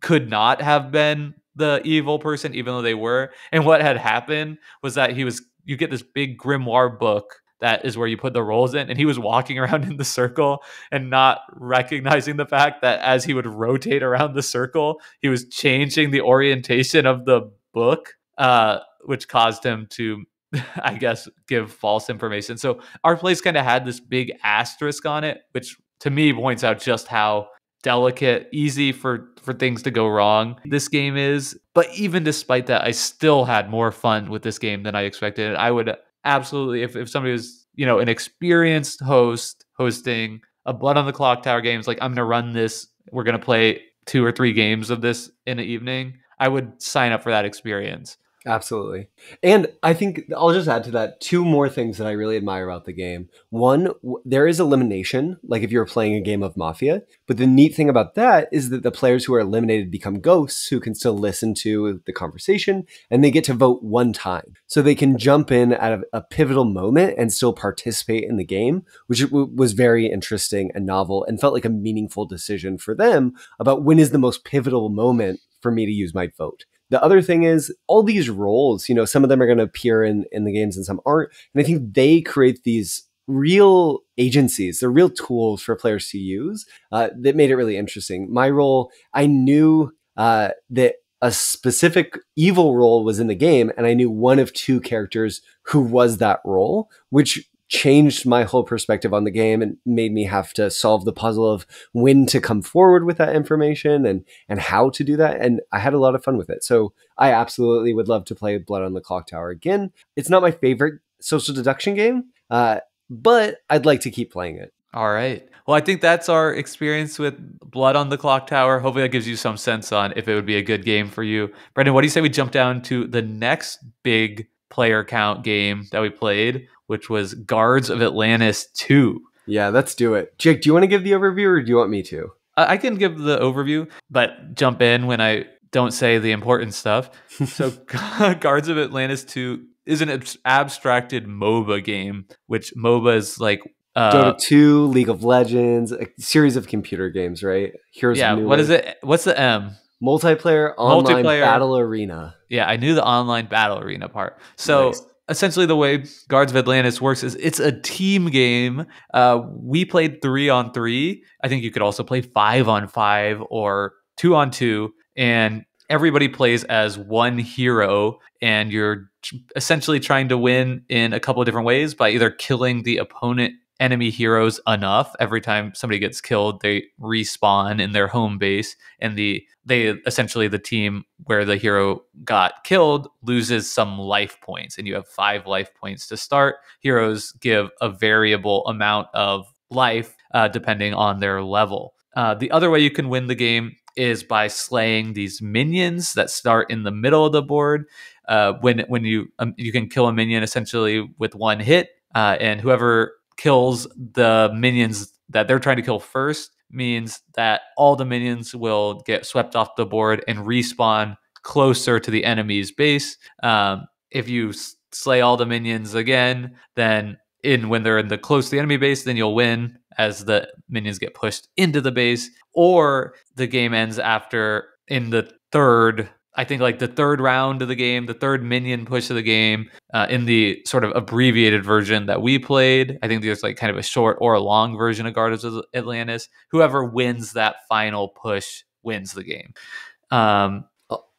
could not have been the evil person, even though they were. And what had happened was that he was, you get this big grimoire book that is where you put the roles in. And he was walking around in the circle and not recognizing the fact that as he would rotate around the circle, he was changing the orientation of the book, uh, which caused him to, I guess, give false information. So our place kind of had this big asterisk on it, which to me points out just how delicate, easy for for things to go wrong. This game is, but even despite that, I still had more fun with this game than I expected. And I would absolutely if if somebody was, you know, an experienced host hosting a Blood on the Clocktower games like, I'm going to run this, we're going to play two or three games of this in the evening, I would sign up for that experience. Absolutely. And I think I'll just add to that two more things that I really admire about the game. One, there is elimination, like if you're playing a game of Mafia. But the neat thing about that is that the players who are eliminated become ghosts who can still listen to the conversation and they get to vote one time. So they can jump in at a, pivotal moment and still participate in the game, which was very interesting and novel and felt like a meaningful decision for them about when is the most pivotal moment for me to use my vote. The other thing is all these roles, you know, some of them are going to appear in, in the games and some aren't. And I think they create these real agencies, they're real tools for players to use uh, that made it really interesting. My role, I knew uh, that a specific evil role was in the game, and I knew one of two characters who was that role, which changed my whole perspective on the game and made me have to solve the puzzle of when to come forward with that information and and how to do that and I had a lot of fun with it. So I absolutely would love to play Blood on the Clocktower again. It's not my favorite social deduction game, uh, but I'd like to keep playing it. All right. Well, I think that's our experience with Blood on the Clocktower. Hopefully, that gives you some sense on if it would be a good game for you. Brendan, what do you say we jump down to the next big player count game that we played, which was Guards of Atlantis 2. Yeah, let's do it. Jake, do you want to give the overview or do you want me to? I can give the overview, but jump in when I don't say the important stuff. so, Guards of Atlantis 2 is an abstracted MOBA game, which MOBA is like uh, Dota 2, League of Legends, a series of computer games, right? Here's yeah. What is it? What's the M? Multiplayer online Multiplayer. battle arena. Yeah, I knew the online battle arena part. So nice. Essentially, the way Guards of Atlantis works is it's a team game. Uh, we played three on three. I think you could also play five on five or two on two, and everybody plays as one hero, and you're essentially trying to win in a couple of different ways by either killing the opponent enemy heroes enough. Every time somebody gets killed they respawn in their home base and the they essentially the team where the hero got killed loses some life points and you have 5 life points to start. Heroes give a variable amount of life uh, depending on their level. Uh, the other way you can win the game is by slaying these minions that start in the middle of the board. Uh, when when you um, you can kill a minion essentially with one hit uh, and whoever kills the minions that they're trying to kill first means that all the minions will get swept off the board and respawn closer to the enemy's base. Um, if you slay all the minions again, then in when they're in the close to the enemy base, then you'll win as the minions get pushed into the base, or the game ends after in the third I think like the third round of the game, the third minion push of the game, uh, in the sort of abbreviated version that we played. I think there's like kind of a short or a long version of Guardians of Atlantis. Whoever wins that final push wins the game. Um,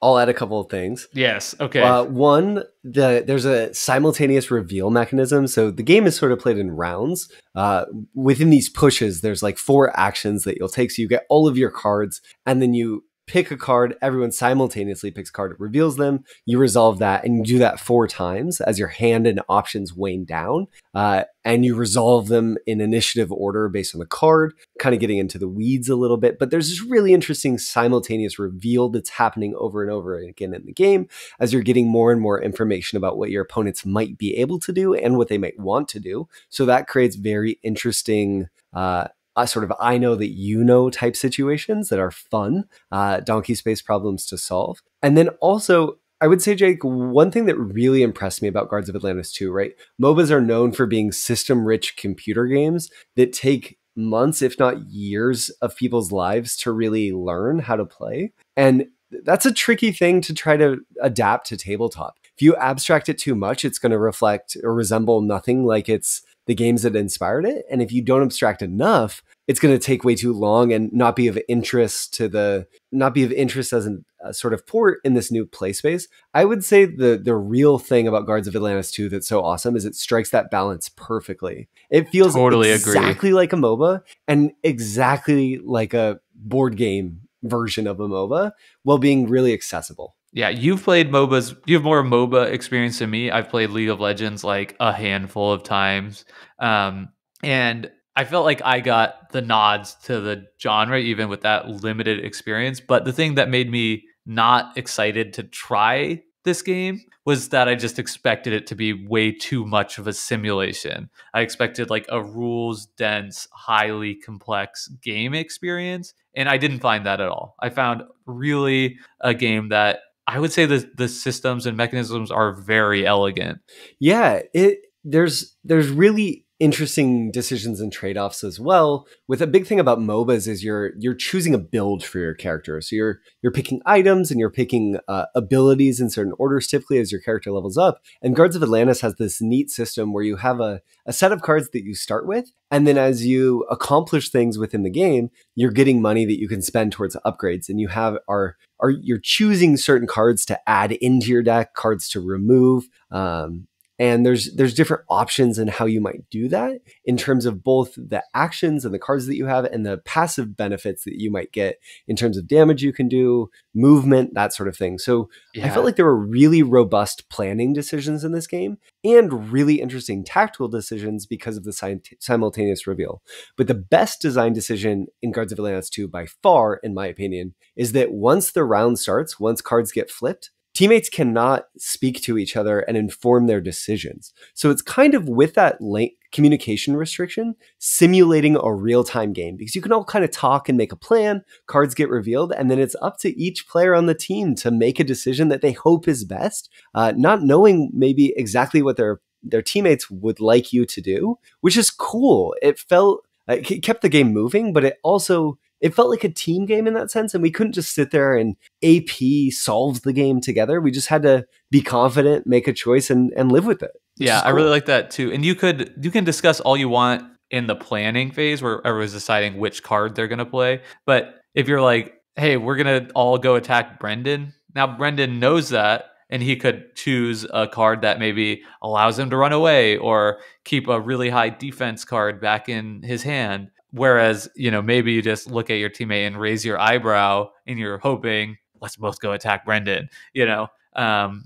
I'll add a couple of things. Yes. Okay. Uh, one, the there's a simultaneous reveal mechanism. So the game is sort of played in rounds. Uh, within these pushes, there's like four actions that you'll take. So you get all of your cards, and then you pick a card, everyone simultaneously picks a card, it reveals them. You resolve that, and you do that four times as your hand and options wane down. Uh, and you resolve them in initiative order based on the card, kind of getting into the weeds a little bit. But there's this really interesting simultaneous reveal that's happening over and over again in the game as you're getting more and more information about what your opponents might be able to do and what they might want to do. So that creates very interesting. Uh, uh, sort of I know that you know type situations that are fun, uh, donkey space problems to solve. And then also, I would say, Jake, one thing that really impressed me about Guards of Atlantis 2, right? MOBAs are known for being system rich computer games that take months, if not years, of people's lives to really learn how to play. And that's a tricky thing to try to adapt to tabletop. If you abstract it too much, it's going to reflect or resemble nothing like it's the games that inspired it. And if you don't abstract enough, it's going to take way too long and not be of interest to the not be of interest as an, a sort of port in this new play space. I would say the the real thing about Guards of Atlantis 2 that's so awesome is it strikes that balance perfectly. It feels totally exactly agree. like a MOBA and exactly like a board game version of a MOBA while being really accessible. Yeah, you've played MOBAs. You have more MOBA experience than me. I've played League of Legends like a handful of times. Um, and I felt like I got the nods to the genre even with that limited experience. But the thing that made me not excited to try this game was that I just expected it to be way too much of a simulation. I expected like a rules dense, highly complex game experience, and I didn't find that at all. I found really a game that I would say the the systems and mechanisms are very elegant. Yeah, it there's there's really interesting decisions and trade-offs as well. With a big thing about MOBAs is you're you're choosing a build for your character. So you're you're picking items and you're picking uh, abilities in certain orders typically as your character levels up. And Guards of Atlantis has this neat system where you have a, a set of cards that you start with, and then as you accomplish things within the game, you're getting money that you can spend towards upgrades. And you have are are you're choosing certain cards to add into your deck, cards to remove. Um, and there's there's different options in how you might do that in terms of both the actions and the cards that you have and the passive benefits that you might get in terms of damage you can do movement that sort of thing so yeah. i felt like there were really robust planning decisions in this game and really interesting tactical decisions because of the simultaneous reveal but the best design decision in guards of atlantis 2 by far in my opinion is that once the round starts once cards get flipped teammates cannot speak to each other and inform their decisions. So it's kind of with that link communication restriction, simulating a real time game because you can all kind of talk and make a plan, cards get revealed, and then it's up to each player on the team to make a decision that they hope is best, uh, not knowing maybe exactly what their their teammates would like you to do, which is cool. It felt it kept the game moving, but it also it felt like a team game in that sense and we couldn't just sit there and ap solve the game together. We just had to be confident make a choice and, and live with it. Yeah cool. i really like that too. And you could you can discuss all you want in the planning phase where everyone's deciding which card they're going to play. But if you're like hey we're going to all go attack brendan now brendan knows that and he could choose a card that maybe allows him to run away or keep a really high defense card back in his hand Whereas, you know, maybe you just look at your teammate and raise your eyebrow and you're hoping, let's both go attack Brendan, you know? Um,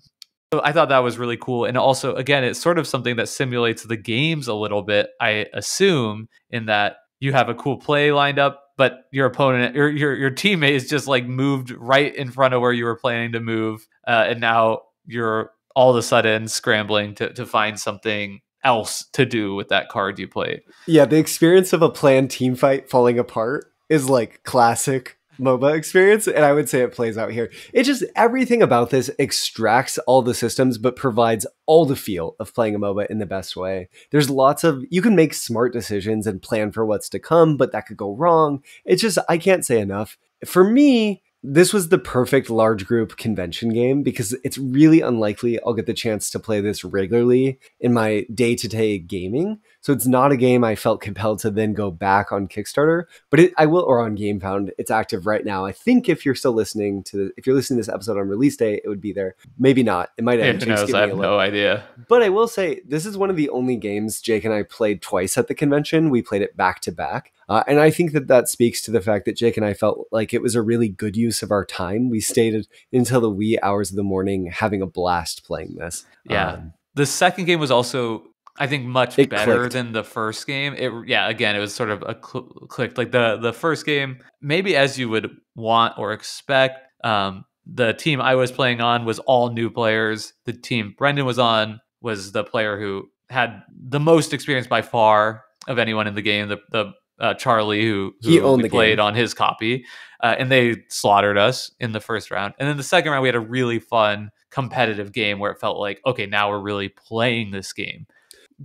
so I thought that was really cool. And also, again, it's sort of something that simulates the games a little bit, I assume, in that you have a cool play lined up, but your opponent, your your, your teammate is just like moved right in front of where you were planning to move. Uh, and now you're all of a sudden scrambling to, to find something else to do with that card you played. Yeah, the experience of a planned team fight falling apart is like classic MOBA experience, and I would say it plays out here. It just everything about this extracts all the systems, but provides all the feel of playing a MOBA in the best way. There's lots of you can make smart decisions and plan for what's to come, but that could go wrong. It's just I can't say enough. For me, this was the perfect large group convention game because it's really unlikely I'll get the chance to play this regularly in my day to day gaming. So it's not a game I felt compelled to then go back on Kickstarter, but it, I will, or on GameFound. It's active right now. I think if you're still listening to, the, if you're listening to this episode on release day, it would be there. Maybe not. It might end. Who knows? I have no idea. But I will say this is one of the only games Jake and I played twice at the convention. We played it back to back. Uh, and I think that that speaks to the fact that Jake and I felt like it was a really good use of our time. We stayed until the wee hours of the morning having a blast playing this. Yeah. Um, the second game was also I think much it better clicked. than the first game. It yeah, again, it was sort of a cl- clicked like the the first game, maybe as you would want or expect. Um, the team I was playing on was all new players. The team Brendan was on was the player who had the most experience by far of anyone in the game. The the uh, Charlie who, who he owned the played game. on his copy, uh, and they slaughtered us in the first round. And then the second round, we had a really fun competitive game where it felt like okay, now we're really playing this game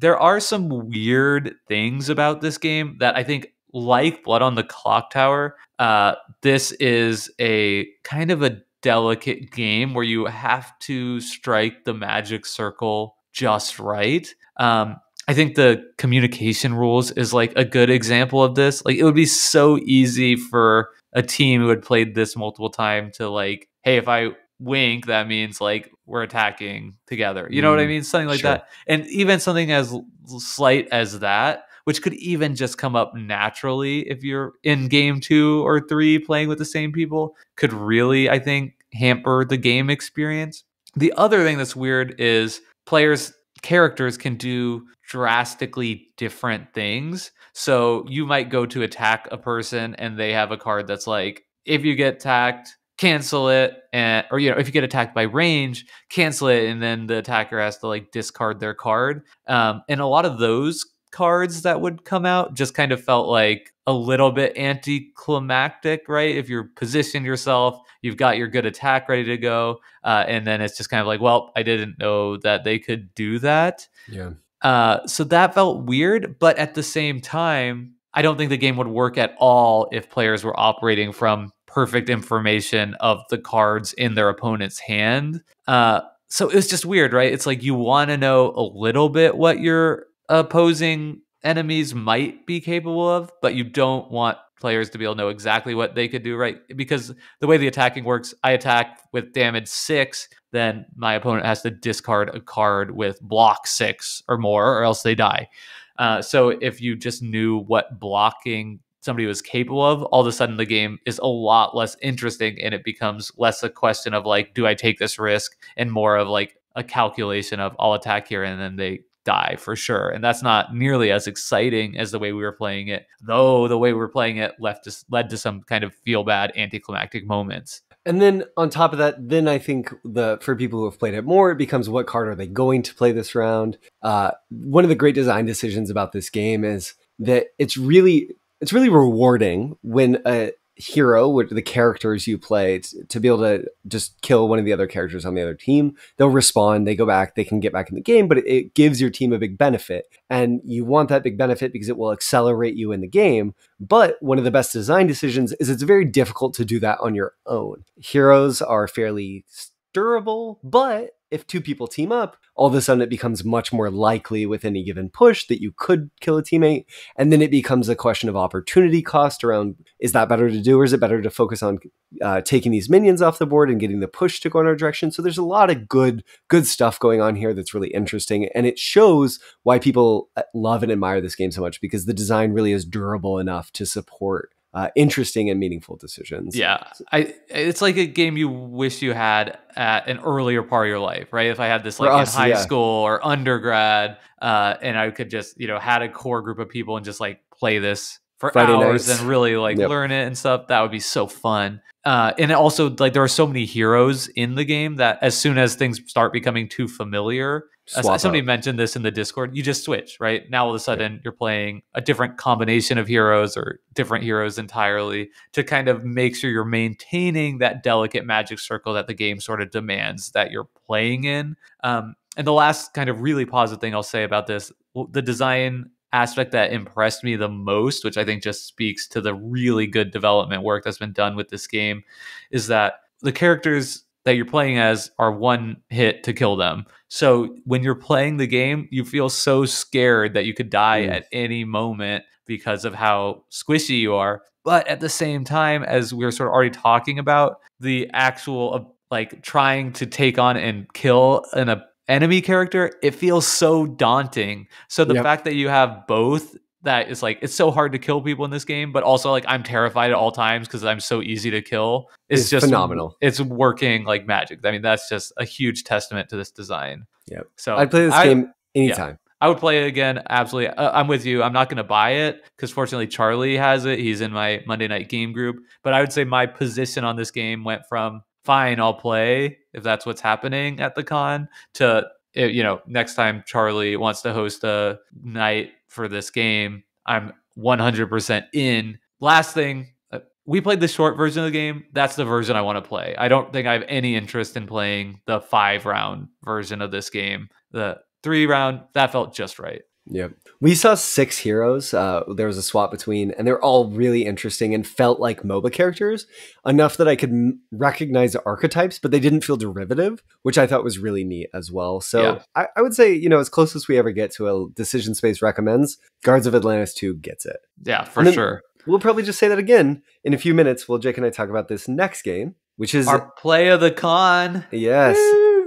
there are some weird things about this game that I think, like Blood on the Clocktower, uh, this is a kind of a delicate game where you have to strike the magic circle just right. Um, I think the communication rules is like a good example of this. Like it would be so easy for a team who had played this multiple times to like, hey, if I wink, that means like we're attacking together. You know mm, what I mm, mean? Something like sure. that. And even something as slight as that, which could even just come up naturally if you're in game two or three playing with the same people, could really, I think, hamper the game experience. The other thing that's weird is players characters can do drastically different things. So you might go to attack a person and they have a card that's like, if you get attacked, cancel it and or you know if you get attacked by range cancel it and then the attacker has to like discard their card. Um, and a lot of those cards that would come out just kind of felt like a little bit anticlimactic right? If you're positioned yourself you've got your good attack ready to go uh, and then it's just kind of like well i didn't know that they could do that. Yeah. Uh, so that felt weird but at the same time i don't think the game would work at all if players were operating from perfect information of the cards in their opponent's hand. Uh, so it was just weird, right? It's like you want to know a little bit what your opposing enemies might be capable of, but you don't want players to be able to know exactly what they could do, right? Because the way the attacking works, I attack with damage six, then my opponent has to discard a card with block six or more, or else they die. Uh, so if you just knew what blocking somebody was capable of, all of a sudden the game is a lot less interesting and it becomes less a question of like, do I take this risk and more of like a calculation of I'll attack here and then they die for sure. And that's not nearly as exciting as the way we were playing it, though the way we were playing it left us led to some kind of feel bad anticlimactic moments. And then on top of that, then I think the for people who have played it more, it becomes what card are they going to play this round? Uh, one of the great design decisions about this game is that it's really it's really rewarding when a hero, with the characters you play, to be able to just kill one of the other characters on the other team. They'll respawn, they go back, they can get back in the game, but it gives your team a big benefit. And you want that big benefit because it will accelerate you in the game. But one of the best design decisions is it's very difficult to do that on your own. Heroes are fairly durable, but if two people team up, all of a sudden it becomes much more likely with any given push that you could kill a teammate. And then it becomes a question of opportunity cost around is that better to do or is it better to focus on uh, taking these minions off the board and getting the push to go in our direction? So there's a lot of good, good stuff going on here that's really interesting. And it shows why people uh, love and admire this game so much because the design really is durable enough to support uh, interesting and meaningful decisions. Yeah, I it's like a game you wish you had at an earlier part of your life, right? If I had this like us, in high yeah. school or undergrad, uh, and I could just you know had a core group of people and just like play this for Friday hours nights. and really like yep. learn it and stuff. That would be so fun. Uh, and also like there are so many heroes in the game that as soon as things start becoming too familiar, as somebody mentioned this in the Discord, you just switch, right? Now all of a sudden yeah. you're playing a different combination of heroes or different heroes entirely to kind of make sure you're maintaining that delicate magic circle that the game sort of demands that you're playing in. Um, and the last kind of really positive thing I'll say about this, the design aspect that impressed me the most, which I think just speaks to the really good development work that's been done with this game, is that the characters that you're playing as are one hit to kill them. So when you're playing the game, you feel so scared that you could die mm. at any moment because of how squishy you are. But at the same time, as we are sort of already talking about, the actual uh, like trying to take on and kill an enemy character, it feels so daunting. So the yep. fact that you have both that is like it's so hard to kill people in this game, but also like I'm terrified at all times because I'm so easy to kill. It's, it's just phenomenal. It's working like magic. I mean, that's just a huge testament to this design. Yep. So I'd play this I, game anytime. Yeah, I would play it again. Absolutely. Uh, I'm with you. I'm not going to buy it because fortunately Charlie has it. He's in my Monday night game group. But I would say my position on this game went from fine, I'll play if that's what's happening at the con to eh, you know next time Charlie wants to host a night for this game, I'm 100% in. Last thing, uh, we played the short version of the game. That's the version I want to play. I don't think I have any interest in playing the five round version of this game. The three round, that felt just right. Yep. We saw six heroes. Uh, there was a swap between, and they're all really interesting and felt like MOBA characters enough that I could m- recognize the archetypes, but they didn't feel derivative, which I thought was really neat as well. So yeah. I, I, would say, you know, as close as we ever get to a decision space recommends, Guards of Atlantis 2 gets it. Yeah, for sure. We'll probably just say that again in a few minutes while Jake and I talk about this next game, which is our play of the con. Yes.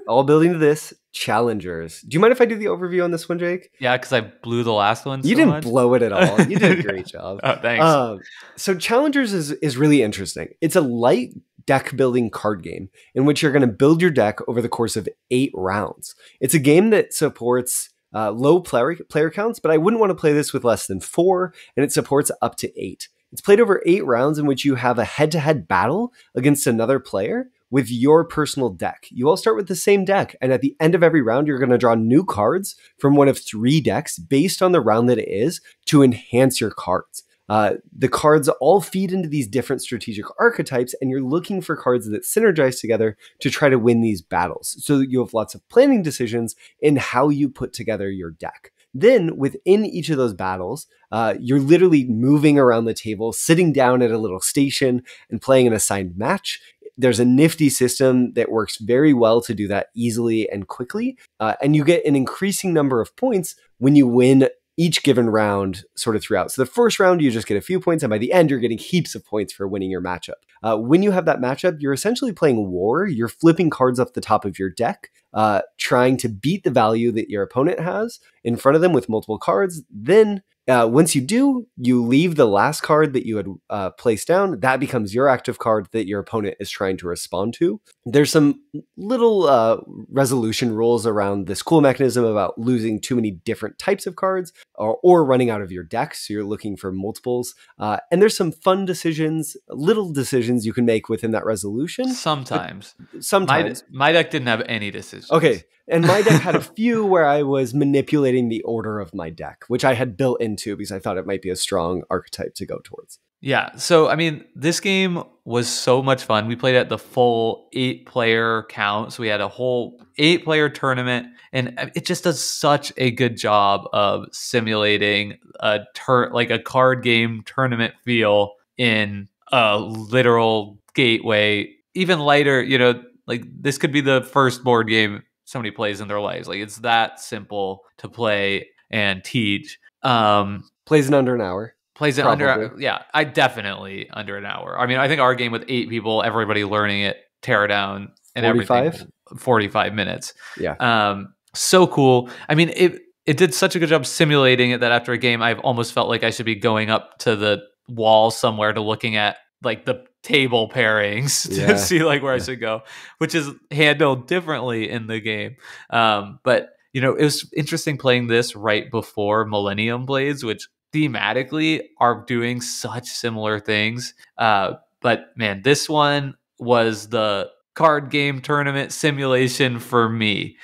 All building to this challengers. Do you mind if I do the overview on this one, Jake? Yeah, because I blew the last one. You so didn't much. blow it at all. You did a great job. oh, thanks. Um, so challengers is is really interesting. It's a light deck building card game in which you're going to build your deck over the course of eight rounds. It's a game that supports uh, low player, player counts, but I wouldn't want to play this with less than four, and it supports up to eight. It's played over eight rounds in which you have a head to head battle against another player with your personal deck. You all start with the same deck, and at the end of every round, you're going to draw new cards from one of three decks based on the round that it is to enhance your cards. Uh, the cards all feed into these different strategic archetypes, and you're looking for cards that synergize together to try to win these battles. So you have lots of planning decisions in how you put together your deck. Then within each of those battles, uh, you're literally moving around the table, sitting down at a little station and playing an assigned match. There's a nifty system that works very well to do that easily and quickly. Uh, and you get an increasing number of points when you win each given round sort of throughout. So the first round, you just get a few points, and by the end, you're getting heaps of points for winning your matchup. Uh, when you have that matchup, you're essentially playing war. You're flipping cards off the top of your deck, uh, trying to beat the value that your opponent has in front of them with multiple cards. Then uh, once you do, you leave the last card that you had uh, placed down. That becomes your active card that your opponent is trying to respond to. There's some little uh, resolution rules around this cool mechanism about losing too many different types of cards or, or running out of your deck. So you're looking for multiples. Uh, and there's some fun decisions, little decisions you can make within that resolution. Sometimes. Sometimes. My, my deck didn't have any decisions. Okay. And my deck had a few where I was manipulating the order of my deck, which I had built into because I thought it might be a strong archetype to go towards. Yeah. So, I mean, this game was so much fun. We played at the full eight player count. So, we had a whole eight player tournament, and uh, it just does such a good job of simulating a tur- like a card game tournament feel in a literal gateway. Even lighter, you know, like this could be the first board game somebody plays in their lives. Like, it's that simple to play and teach. Um, Plays in under an hour. Plays it Probably. under, yeah, I definitely under an hour. I mean, I think our game with eight people, everybody learning it, tear down, and 45? everything, forty-five minutes. Yeah. Um, so cool. I mean, it it did such a good job simulating it that after a game, I've almost felt like I should be going up to the wall somewhere to looking at like the table pairings to Yeah. see like where I should go, which is handled differently in the game. Um, but you know, it was interesting playing this right before Millennium Blades, which thematically are doing such similar things. Uh, but man, this one was the card game tournament simulation for me.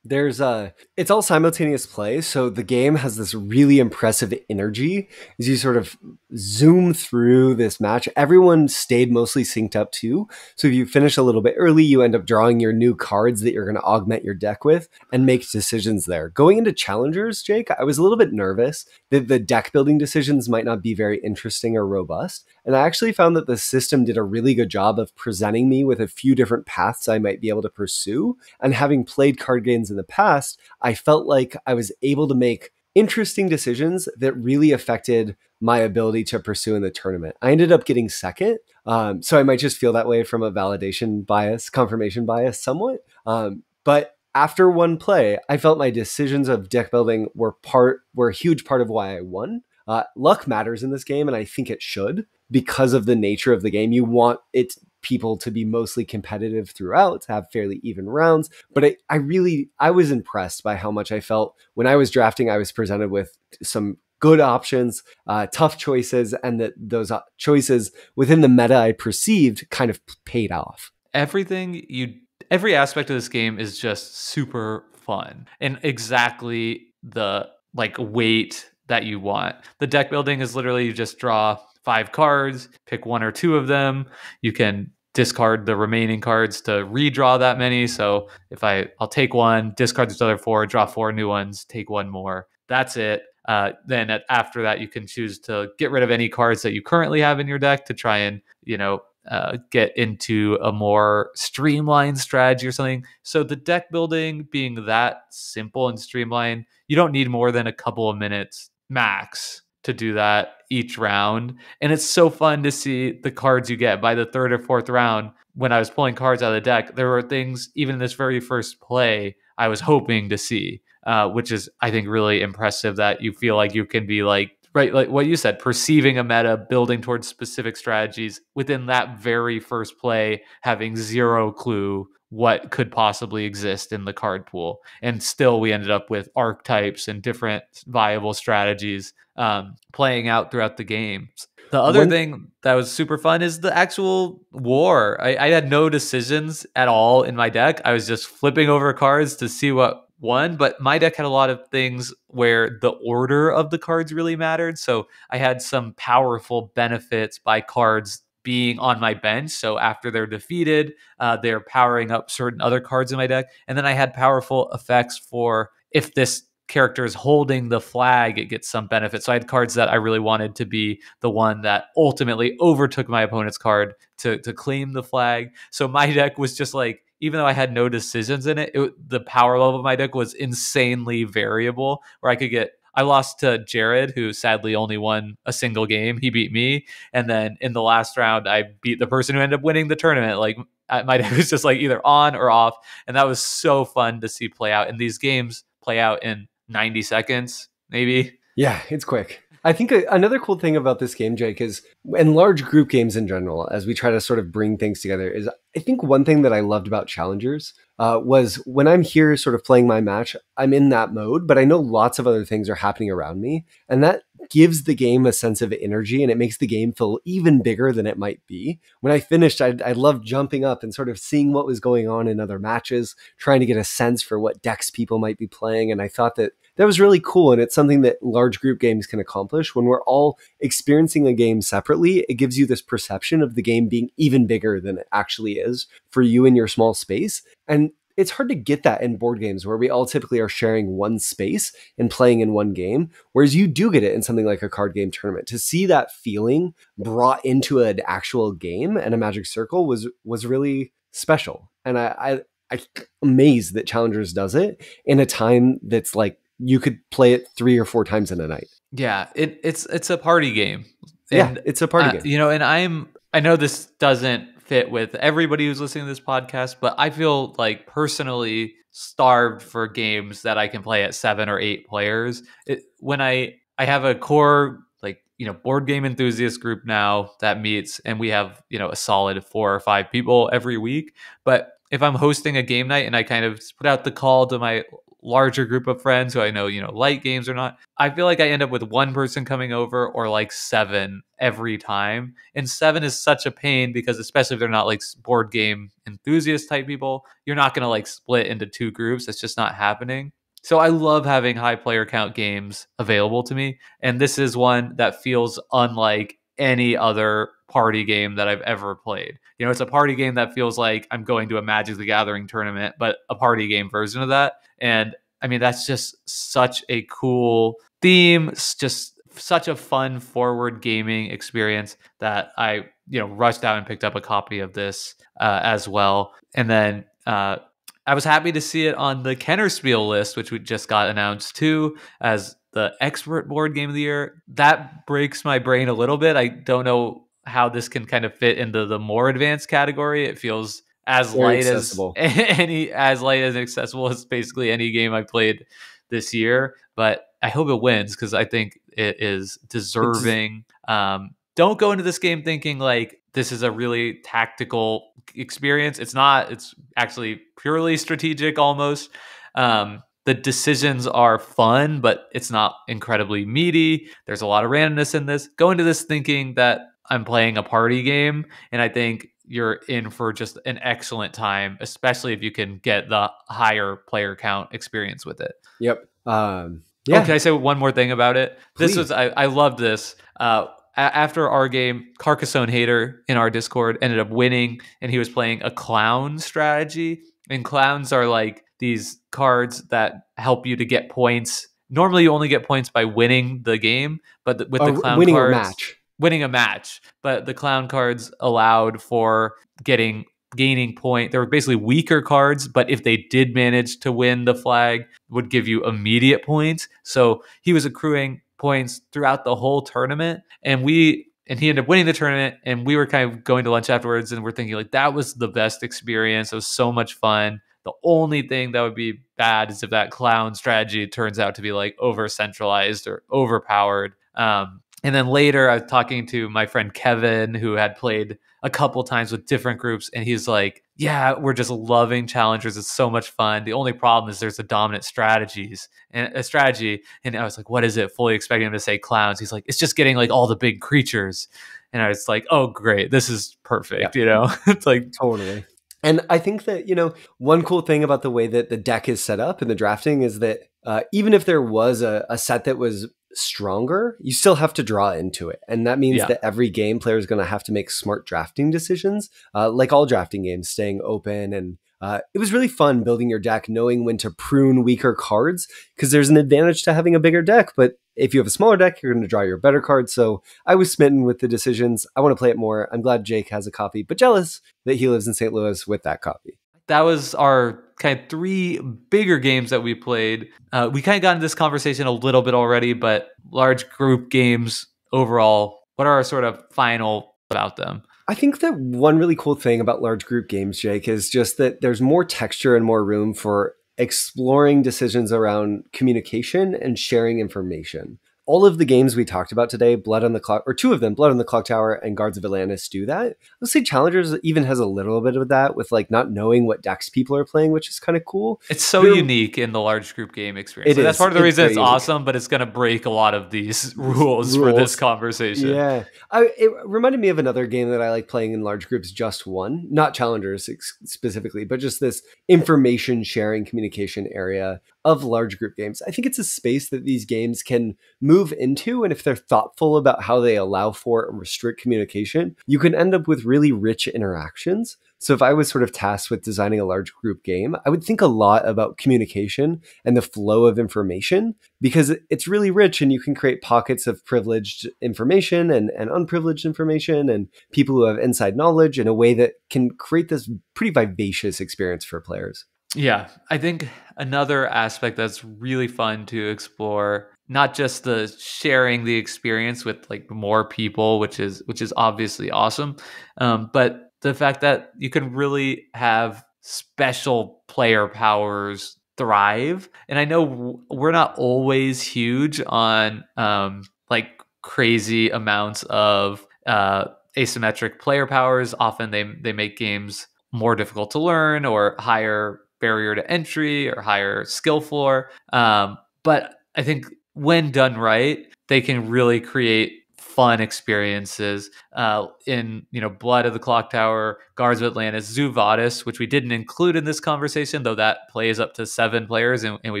There's a it's all simultaneous play, so the game has this really impressive energy as you sort of zoom through this match. Everyone stayed mostly synced up too. So if you finish a little bit early, you end up drawing your new cards that you're going to augment your deck with and make decisions there. Going into challengers, Jake, I was a little bit nervous that the deck building decisions might not be very interesting or robust. And I actually found that the system did a really good job of presenting me with a few different paths I might be able to pursue. And having played card games in the past, I felt like I was able to make interesting decisions that really affected my ability to pursue in the tournament. I ended up getting second. Um, so I might just feel that way from a validation bias, confirmation bias somewhat. Um, but after one play, I felt my decisions of deck building were part were a huge part of why I won. Uh, luck matters in this game, and I think it should because of the nature of the game. You want it people to be mostly competitive throughout, to have fairly even rounds. But I, I really I was impressed by how much I felt when I was drafting. I was presented with some good options, uh, tough choices, and that those uh, choices within the meta I perceived kind of paid off. Everything you, every aspect of this game is just super fun and exactly the like weight that you want. The deck building is literally you just draw five cards, pick one or two of them. You can discard the remaining cards to redraw that many. So if I I'll take one, discard the other four, draw four new ones, take one more. That's it. Uh, then at, after that, you can choose to get rid of any cards that you currently have in your deck to try and you know uh, get into a more streamlined strategy or something. So the deck building being that simple and streamlined, you don't need more than a couple of minutes max to do that each round. And it's so fun to see the cards you get by the third or fourth round. When I was pulling cards out of the deck, there were things, even in this very first play, I was hoping to see, uh, which is, I think, really impressive that you feel like you can be like right like what you said perceiving a meta building towards specific strategies within that very first play having zero clue what could possibly exist in the card pool. And still we ended up with archetypes and different viable strategies um, playing out throughout the games. The other when, thing that was super fun is the actual war. I, I had no decisions at all in my deck. I was just flipping over cards to see what won, but my deck had a lot of things where the order of the cards really mattered. So I had some powerful benefits by cards being on my bench. So after they're defeated, uh, they're powering up certain other cards in my deck. And then I had powerful effects for if this character is holding the flag, it gets some benefit. So I had cards that I really wanted to be the one that ultimately overtook my opponent's card to, to claim the flag. So my deck was just like even though I had no decisions in it, it, the power level of my deck was insanely variable. Where I could get, I lost to Jared, who sadly only won a single game. He beat me, and then in the last round, I beat the person who ended up winning the tournament. Like my deck was just like either on or off, and that was so fun to see play out. And these games play out in 90 seconds, maybe. Yeah, it's quick. I think another cool thing about this game, Jake, is in large group games in general, as we try to sort of bring things together, is I think one thing that I loved about challengers uh, was when I'm here, sort of playing my match, I'm in that mode, but I know lots of other things are happening around me, and that gives the game a sense of energy and it makes the game feel even bigger than it might be. When I finished, I, I loved jumping up and sort of seeing what was going on in other matches, trying to get a sense for what decks people might be playing, and I thought that that was really cool. And it's something that large group games can accomplish. When we're all experiencing a game separately, it gives you this perception of the game being even bigger than it actually is for you in your small space. And it's hard to get that in board games where we all typically are sharing one space and playing in one game. Whereas you do get it in something like a card game tournament. To see that feeling brought into an actual game and a Magic Circle was was really special. And I, I I'm amazed that Challengers does it in a time that's like you could play it three or four times in a night. Yeah, it, it's it's a party game. And, yeah, it's a party uh, game. You know, and I'm I know this doesn't fit with everybody who's listening to this podcast, but I feel like personally starved for games that I can play at seven or eight players. It, when I I have a core like you know board game enthusiast group now that meets, and we have you know a solid four or five people every week. But if I'm hosting a game night and I kind of put out the call to my larger group of friends who I know, you know, like games or not, I feel like I end up with one person coming over or like seven every time. And seven is such a pain because, especially if they're not like board game enthusiast type people, you're not going to like split into two groups. It's just not happening. So I love having high player count games available to me. And this is one that feels unlike any other party game that I've ever played. You know, it's a party game that feels like I'm going to a Magic the Gathering tournament, but a party game version of that. And I mean, that's just such a cool theme. It's just such a fun forward gaming experience that I, you know, rushed out and picked up a copy of this uh, as well. And then uh, I was happy to see it on the Kennerspiel list, which we just got announced too, as the expert board game of the year. That breaks my brain a little bit. I don't know how this can kind of fit into the more advanced category. It feels as Very light accessible. as any as light as accessible as basically any game I played this year. But I hope it wins because I think it is deserving. Um, don't go into this game thinking like this is a really tactical experience. It's not. It's actually purely strategic almost. Um, the decisions are fun, but it's not incredibly meaty. There's a lot of randomness in this. Go into this thinking that I'm playing a party game, and I think you're in for just an excellent time, especially if you can get the higher player count experience with it. Yep. Um, yeah. Oh, can I say one more thing about it? Please. This was I, I loved this. Uh, after our game, Carcassonne Hater in our Discord ended up winning, and he was playing a clown strategy. And clowns are like these cards that help you to get points. Normally, you only get points by winning the game, but with the clown winning cards, a match winning a match, but the clown cards allowed for getting gaining point. They were basically weaker cards, but if they did manage to win the flag, would give you immediate points. So he was accruing points throughout the whole tournament, and we and he ended up winning the tournament. And we were kind of going to lunch afterwards, and we're thinking like that was the best experience. It was so much fun. The only thing that would be bad is if that clown strategy turns out to be like over centralized or overpowered Um, and then later, I was talking to my friend Kevin, who had played a couple times with different groups, and he's like, "Yeah, we're just loving challengers. It's so much fun. The only problem is there's the dominant strategies and a strategy." And I was like, "What is it?" Fully expecting him to say clowns. He's like, "It's just getting like all the big creatures." And I was like, "Oh, great! This is perfect." Yeah. You know, it's like totally. And I think that, you know, one cool thing about the way that the deck is set up in the drafting is that uh, even if there was a, a, set that was stronger, you still have to draw into it. And that means yeah. that every game player is going to have to make smart drafting decisions, uh, like all drafting games, staying open and uh, it was really fun building your deck, knowing when to prune weaker cards, because there's an advantage to having a bigger deck. But if you have a smaller deck, you're going to draw your better cards. So I was smitten with the decisions. I want to play it more. I'm glad Jake has a copy, but jealous that he lives in St. Louis with that copy. That was our kind of three bigger games that we played. Uh, we kind of got into this conversation a little bit already, but large group games overall, what are our sort of final about them? I think that one really cool thing about large group games, Jake, is just that there's more texture and more room for exploring decisions around communication and sharing information all of the games we talked about today, Blood on the Clock, or two of them, Blood on the Clocktower and Guards of Atlantis, do that. Let's say Challengers even has a little bit of that with like not knowing what decks people are playing, which is kind of cool. It's so They're, unique in the large group game experience. Is. That's part of the it's reason it's unique. awesome, but it's going to break a lot of these rules, rules. for this conversation. Yeah. I, it reminded me of another game that I like playing in large groups, Just One, not Challengers specifically, but just this information sharing communication area of large group games. I think it's a space that these games can move into. And if they're thoughtful about how they allow for and restrict communication, you can end up with really rich interactions. So if I was sort of tasked with designing a large group game, I would think a lot about communication and the flow of information because it's really rich and you can create pockets of privileged information and, and unprivileged information and people who have inside knowledge in a way that can create this pretty vivacious experience for players. Yeah, I think another aspect that's really fun to explore not just the sharing the experience with like more people which is which is obviously awesome um, but the fact that you can really have special player powers thrive and i know we're not always huge on um, like crazy amounts of uh, asymmetric player powers often they they make games more difficult to learn or higher barrier to entry or higher skill floor. Um, but I think when done right, they can really create fun experiences. Uh, in you know blood of the clock tower guards of atlantis Zoo Vadis which we didn't include in this conversation though that plays up to seven players and, and, we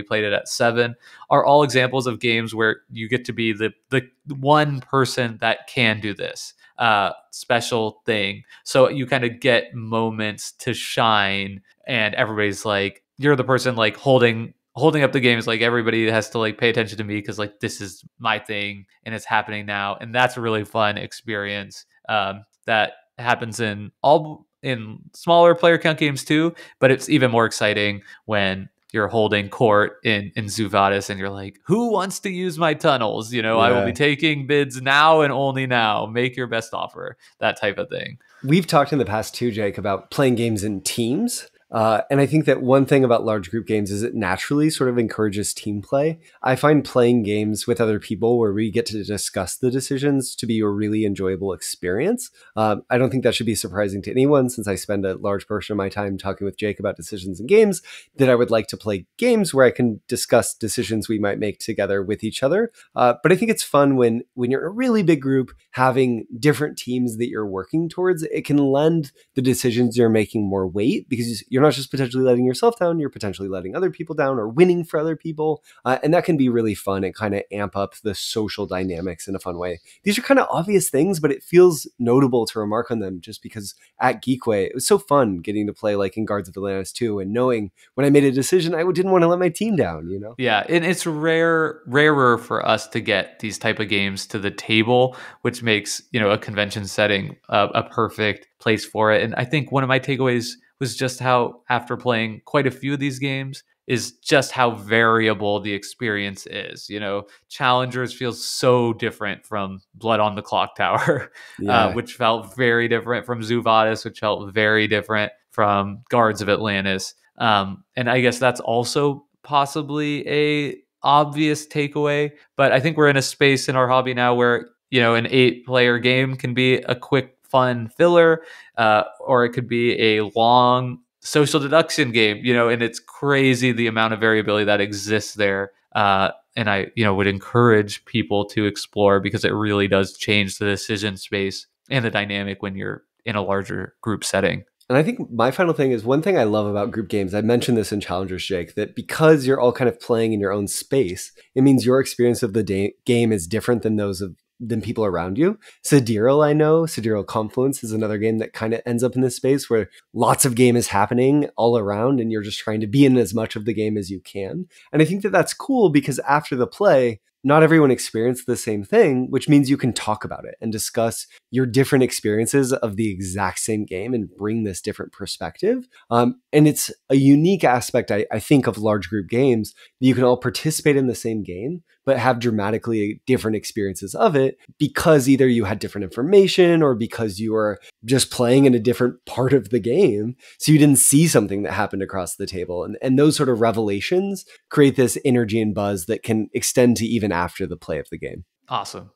played it at seven are all examples of games where you get to be the the one person that can do this uh, special thing. So you kind of get moments to shine and everybody's like you're the person like holding holding up the game is like everybody has to like pay attention to me because like this is my thing and it's happening now and that's a really fun experience um, that happens in all in smaller player count games too but it's even more exciting when you're holding court in in Zoo Vadis and you're like who wants to use my tunnels? You know yeah. I will be taking bids now and only now. Make your best offer. That type of thing. We've talked in the past too Jake about playing games in teams uh, and I think that one thing about large group games is it naturally sort of encourages team play. I find playing games with other people where we get to discuss the decisions to be a really enjoyable experience. Um, I don't think that should be surprising to anyone since I spend a large portion of my time talking with Jake about decisions in games, that I would like to play games where I can discuss decisions we might make together with each other. Uh, but I think it's fun when, when you're a really big group, having different teams that you're working towards, it can lend the decisions you're making more weight because you're you're not just potentially letting yourself down, you're potentially letting other people down or winning for other people. Uh, and that can be really fun and kind of amp up the social dynamics in a fun way. These are kind of obvious things, but it feels notable to remark on them just because at Geekway, it was so fun getting to play like in Guards of Atlantis 2 and knowing when I made a decision, I didn't want to let my team down, you know? Yeah. And it's rare, rarer for us to get these type of games to the table, which makes, you know, a convention setting a perfect place for it. And I think one of my takeaways was just how after playing quite a few of these games is just how variable the experience is. You know, Challengers feels so different from Blood on the Clocktower, yeah. uh, which felt very different from Zoo Vadis, which felt very different from Guards of Atlantis. Um, and I guess that's also possibly a obvious takeaway, but I think we're in a space in our hobby now where, you know, an eight player game can be a quick, fun filler, uh, or it could be a long social deduction game, you know, and it's crazy the amount of variability that exists there. Uh, and I, you know, would encourage people to explore because it really does change the decision space and the dynamic when you're in a larger group setting. And I think my final thing is one thing I love about group games. I mentioned this in Challengers, Jake, that because you're all kind of playing in your own space, it means your experience of the day- game is different than those of than people around you. Sidereal, I know, Sidereal Confluence is another game that kind of ends up in this space where lots of game is happening all around and you're just trying to be in as much of the game as you can. And I think that that's cool because after the play, not everyone experienced the same thing, which means you can talk about it and discuss your different experiences of the exact same game and bring this different perspective. Um, and it's a unique aspect, I, I think, of large group games that you can all participate in the same game, but have dramatically different experiences of it because either you had different information or because you were just playing in a different part of the game. So you didn't see something that happened across the table. And, and those sort of revelations create this energy and buzz that can extend to even after the play of the game. Awesome.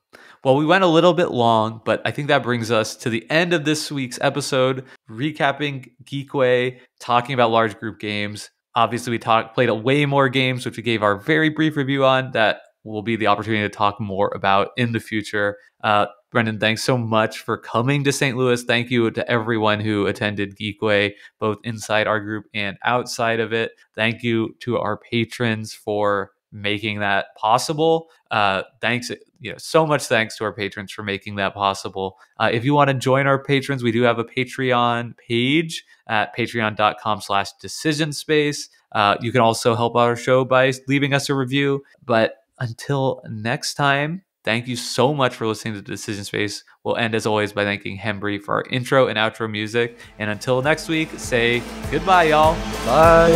Well, we went a little bit long, but I think that brings us to the end of this week's episode, recapping Geekway, talking about large group games. Obviously, we talked played a way more games, which we gave our very brief review on that will be the opportunity to talk more about in the future. Uh, Brendan, thanks so much for coming to St. Louis. Thank you to everyone who attended Geekway, both inside our group and outside of it. Thank you to our patrons for making that possible. Uh, thanks, you know, so much thanks to our patrons for making that possible. Uh, if you want to join our patrons, we do have a Patreon page at patreon.com slash decision space. Uh, you can also help our show by leaving us a review. But until next time, thank you so much for listening to the Decision Space. We'll end as always by thanking Hembry for our intro and outro music. And until next week, say goodbye, y'all. Bye.